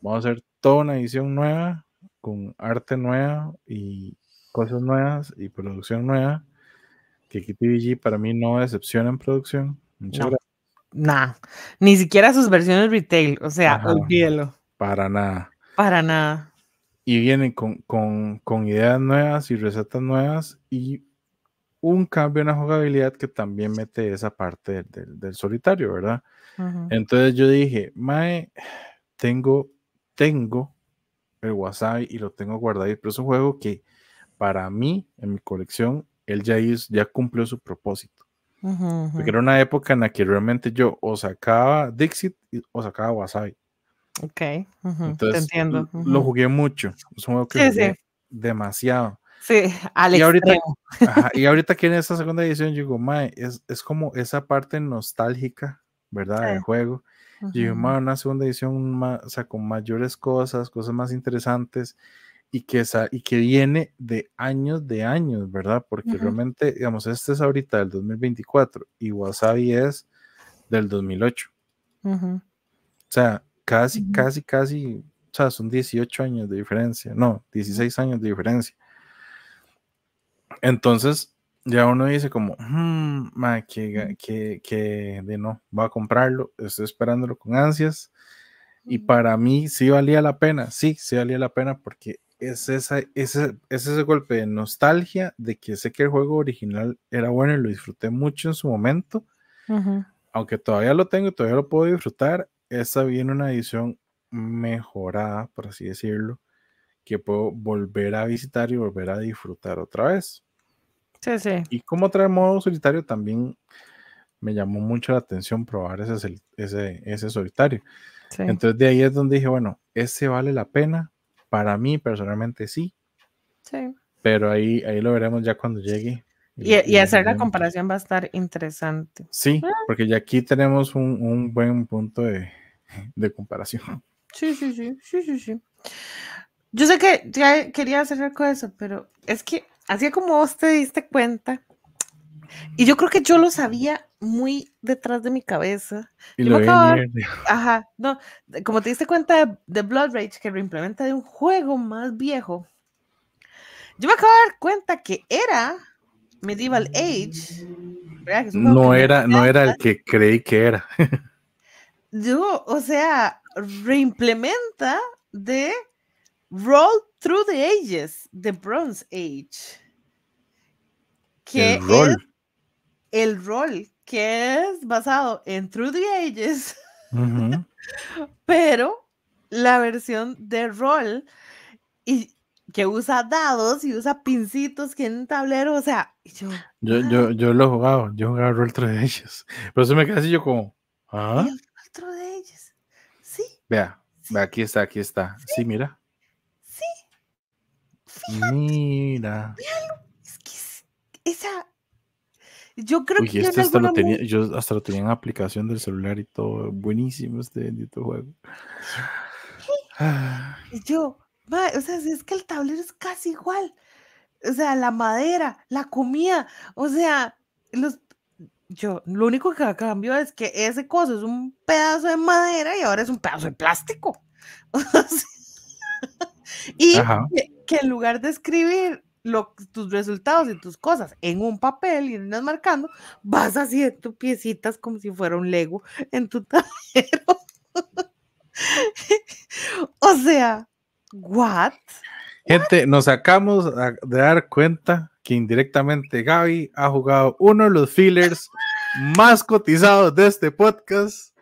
vamos a hacer toda una edición nueva con arte nueva y cosas nuevas y producción nueva. Que KTVG para mí no decepciona en producción. Muchas No. gracias. Nah, ni siquiera sus versiones retail, o sea, Ajá. olvídelo, Para nada. para nada. Y vienen con, con, con ideas nuevas y recetas nuevas y un cambio en la jugabilidad que también mete esa parte del, del- solitario, ¿verdad? Ujú. Entonces yo dije, Mae, tengo, tengo el Wasabi y lo tengo guardado, pero es un juego que para mí, en mi colección, él ya, hizo- ya cumplió su propósito. Ujú, ujú. Porque era una época en la que realmente yo o sacaba Dixit o sacaba Wasabi. Ok, ujú, te Entonces entiendo. lo jugué mucho. Es un juego que Sí, jugué sí. demasiado. Sí, al y ahorita, ajá, y ahorita que en esta segunda edición yo digo, mae, es, es como esa parte nostálgica, ¿verdad? Del juego. Y digo, Ujú. mae, una segunda edición más, o sea, con mayores cosas, cosas más interesantes y que, y que viene de años de años, ¿verdad? Porque realmente, digamos, este es ahorita del 2024 y Wasabi es del 2008. Ujú. O sea, casi, casi, casi, o sea, son 18 años de diferencia, no, 16 años de diferencia. Entonces, ya uno dice como, "Hmm, ma, que, que, que de no, va a comprarlo, estoy esperándolo con ansias. Y para mí sí valía la pena, sí, sí valía la pena porque es, esa, ese, es ese golpe de nostalgia de que sé que el juego original era bueno y lo disfruté mucho en su momento, aunque todavía lo tengo y todavía lo puedo disfrutar, esta viene una edición mejorada, por así decirlo, que puedo volver a visitar y volver a disfrutar otra vez. Sí, sí. Y como trae modo solitario también me llamó mucho la atención probar ese, ese, ese solitario. sí. Entonces de ahí es donde dije, bueno, ese vale la pena. Para mí personalmente sí, sí. pero ahí, ahí lo veremos ya cuando llegue. Y, hacer la comparación va a estar interesante. Sí, porque ya aquí tenemos un, un buen punto de, de comparación. Sí, sí, sí, sí, sí, sí. Yo sé que ya quería hacer con eso, pero es que así como vos te diste cuenta, y yo creo que yo lo sabía muy detrás de mi cabeza. Y Yo lo Ajá, no, como te diste cuenta de, de Blood Rage, que reimplementa de un juego más viejo, yo me acabo de dar cuenta que era Medieval Age. No era, no era el que creí que era. Yo, o sea, reimplementa de Roll Through the Ages, The Bronze Age. Que El rol. es el rol, que es basado en Through the Ages, pero la versión de rol y que usa dados y usa pincitos que en un tablero, o sea, y yo, Yo, "Ah, yo, yo lo he jugado, yo he jugado Roll de ellos. Pero eso me quedé así yo como, ¿ah? Roll Through the Ages. Sí, Vea, sí, vea, aquí está, aquí está. Sí, mira. Sí. Mira. Es que es- esa. Yo creo Uy, que este hasta lo tenía, yo hasta lo tenía en aplicación del celular y todo. Buenísimo este bendito juego. Yo, "Ma, o sea, es que el tablero es casi igual. O sea, la madera, la comida, o sea, los. Yo, lo único que cambió es que ese coso es un pedazo de madera y ahora es un pedazo de plástico. Y Ajá. Que, en lugar de escribir lo, tus resultados y tus cosas en un papel y irlas marcando, vas haciendo piecitas como si fuera un Lego en tu tablero. o sea, ¿what? Gente, nos acabamos de dar cuenta que indirectamente Gaby ha jugado uno de los fillers más cotizados de este podcast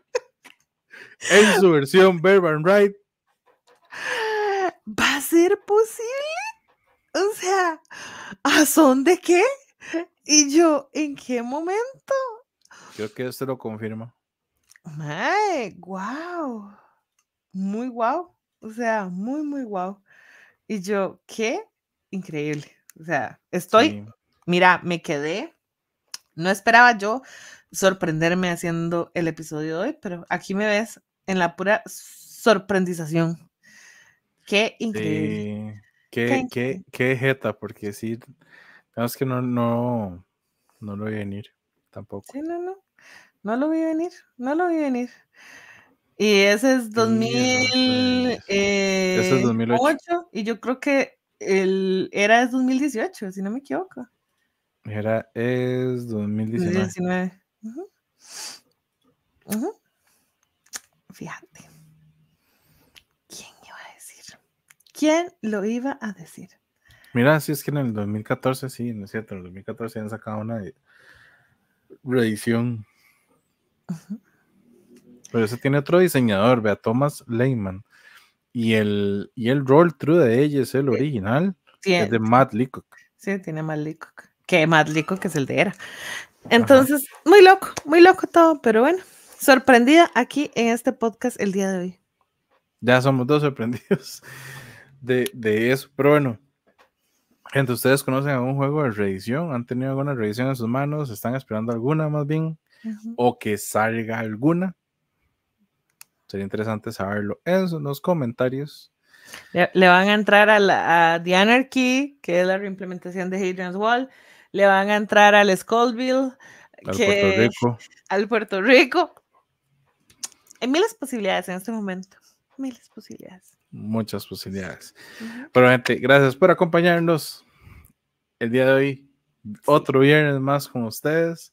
en su versión Verb and Ride. ¿Va a ser posible? O sea, ¿a son de qué? Y yo, ¿en qué momento? Creo que esto lo confirma. Mae, wow. Muy wow. O sea, muy, muy wow. Y yo, ¿qué? Increíble. O sea, estoy, Sí. mira, me quedé. No esperaba yo sorprenderme haciendo el episodio de hoy, pero aquí me ves en la pura sorprendización. Qué increíble. Sí. Qué, Qué qué, qué jeta, porque sí, es que no, no, no lo a venir tampoco. Sí, no, no. No lo vi venir. No lo vi venir. Y ese es Sí, 2000, Ese es eh, 2008. ocho, y yo creo que el era es 2018, si no me equivoco. Era, es 2019. 2019. Ujú. Ujú. Fíjate. ¿Quién iba a decir? ¿Quién lo iba a decir? Mira, si es que en el 2014, sí, no es cierto, en el 2014 han sacado una reedición. Pero ese tiene otro diseñador, vea, Thomas Lehman. Y el, y el roll through de ella es el original, Sí, es de Matt Leacock. sí, tiene más Leacock. Que más Leacock es el de Era. Entonces, muy loco, muy loco todo, pero bueno, sorprendida aquí en este podcast el día de hoy. Ya somos dos sorprendidos de, de eso. Pero bueno, Gente, ¿ustedes conocen algún juego de reedición? ¿Han tenido alguna reedición en sus manos? ¿Están esperando alguna más bien? ¿O que salga alguna? Sería interesante saberlo en los comentarios. Le, le van a entrar a, la, a The Anarchy, que es la reimplementación de Hadrian's Wall. Le van a entrar al Skullville, Al que, Puerto Rico. al Puerto Rico. Hay miles de posibilidades en este momento. Miles de posibilidades. Muchas posibilidades. Pero, gente, gracias por acompañarnos el día de hoy. Otro viernes más con ustedes,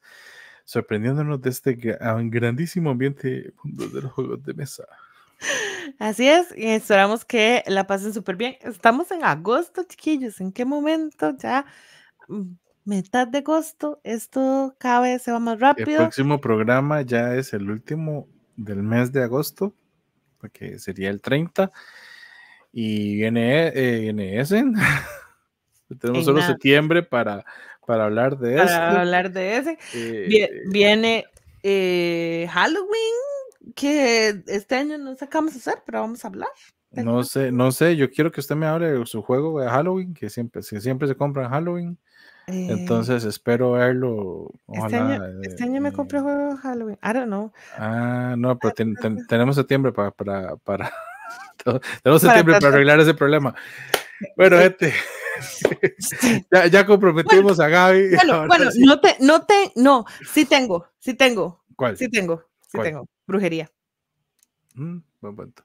sorprendiéndonos de este gra- grandísimo ambiente mundo de los juegos de mesa. Así es, y esperamos que la pasen súper bien. Estamos en agosto, chiquillos. ¿En qué momento? Ya mm, mitad de agosto. Esto cada vez se va más El rápido. próximo programa ya es el último del mes de agosto, porque sería el 30. Y viene, eh, viene ese. Tenemos En solo nada. septiembre para, para hablar de Para esto. hablar de ese. Eh, Vie- Viene eh, Halloween, que este año no sacamos a hacer, pero vamos a hablar. No sé, no sé, yo quiero que usted me hable de su juego de Halloween, que siempre, que siempre se compra en Halloween. Eh, Entonces espero verlo. este, año, ojalá, este año me eh, compré juego de Halloween. I don't know. Ah, no, pero ten- ten- tenemos septiembre para, para, para tenemos septiembre para arreglar ese problema. Bueno, gente, ya, ya comprometimos a Gaby. Bueno, bueno, sí. no te, no te, no, sí tengo, sí tengo, ¿Cuál? sí tengo, sí ¿Cuál? tengo. Brujería. Mm, buen punto.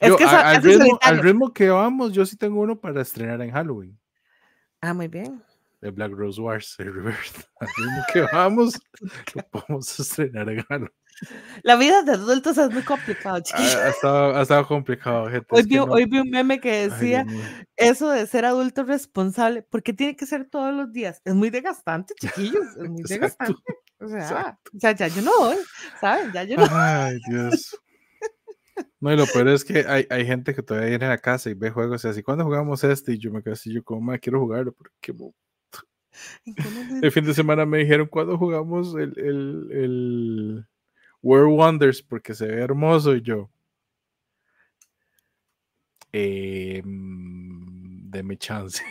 Es Yo, que a- al, ritmo, al ritmo que vamos, yo sí tengo uno para estrenar en Halloween. Ah, muy bien. De Black Rose Wars, el reverse. Al ritmo que vamos, lo podemos estrenar en Halloween. La vida de adultos es muy complicado, Ha, chiquillos. ha estado, ha estado complicado, gente. Hoy vi, no- hoy vi un meme que Ay, decía mío. eso de ser adulto responsable, porque tiene que ser todos los días. Es muy desgastante, chiquillos, es muy Exacto. desgastante. O sea, o sea, ya yo no voy, ¿saben? Ya yo no. Ay, Dios. No, y lo peor es que hay, hay gente que todavía viene a la casa y ve juegos y así, ¿cuándo jugamos este? Y yo me quedo así, yo como, "Ma, quiero jugarlo, pero qué mo-". ¿En qué momento? El fin de semana me dijeron, ¿cuándo jugamos el, el, el World Wonders? Porque se ve hermoso y yo. Eh, deme chance.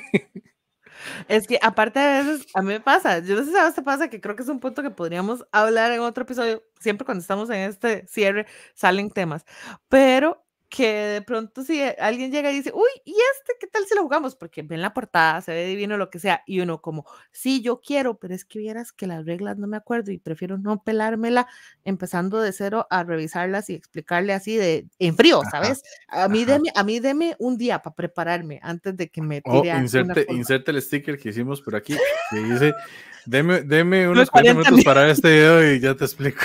Es que aparte de veces, a mí me pasa, yo no sé si a te pasa, que creo que es un punto que podríamos hablar en otro episodio, siempre cuando estamos en este cierre salen temas, pero que de pronto si alguien llega y dice, uy, ¿y este qué tal si lo jugamos? Porque ven la portada, se ve divino lo que sea, y uno como, sí, yo quiero, pero es que vieras que las reglas no me acuerdo y prefiero no pelármela empezando de cero a revisarlas y explicarle así de en frío, Ajá, ¿sabes? A mí ajá. deme, a mí deme un día para prepararme antes de que me tire una inserte, inserte el sticker que hicimos por aquí, que dice, deme, deme Unos unos 40 40 minutos para este video y ya te explico.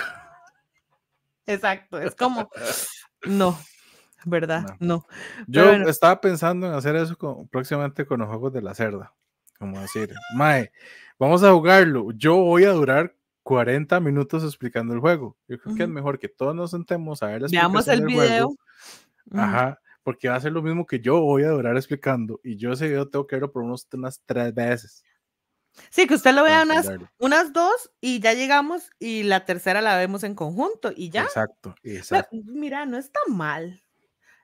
Exacto, es como, no, ¿verdad? No. Yo bueno. estaba pensando en hacer eso con- próximamente con los juegos de la cerda. Como decir, Mae, vamos a jugarlo. Yo voy a durar 40 minutos explicando el juego. Yo creo que es mejor que todos nos sentemos a ver la Veamos el video. juego. Ujú. Ajá, porque va a ser lo mismo que yo voy a durar explicando. Y yo ese video tengo que verlo por unos, unas tres veces. Sí, que usted lo vea unas, unas dos y ya llegamos y la tercera la vemos en conjunto y ya. Exacto, exacto. Mira, no está mal.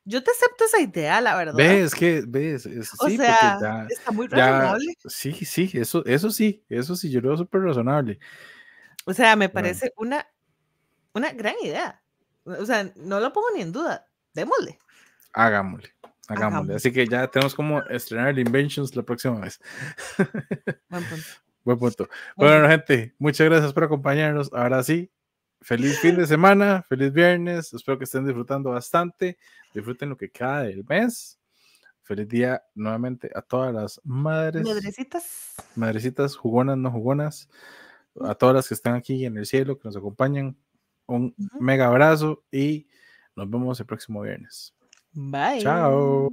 Yo te acepto esa idea, la verdad. ¿Ves? que ¿Ves? Es- O sí, sea, ya, está muy ya- razonable. sí, sí, eso, eso sí, eso sí, yo lo veo súper razonable. O sea, me Bueno. parece una, una gran idea. O sea, no lo pongo ni en duda. Démosle. Hagámosle, hagámosle. Hagámosle. Así que ya tenemos como estrenar el Inventions la próxima vez. Buen punto. Buen punto. Buen Bueno, gente, muchas gracias por acompañarnos. Ahora sí, feliz fin de semana, feliz viernes. Espero que estén disfrutando bastante. Disfruten lo que queda del mes. Feliz día nuevamente a todas las madres, Madrecitas. madrecitas, jugonas, no jugonas, a todas las que están aquí en el cielo, que nos acompañan. Un mega abrazo y nos vemos el próximo viernes. Bye. Chao.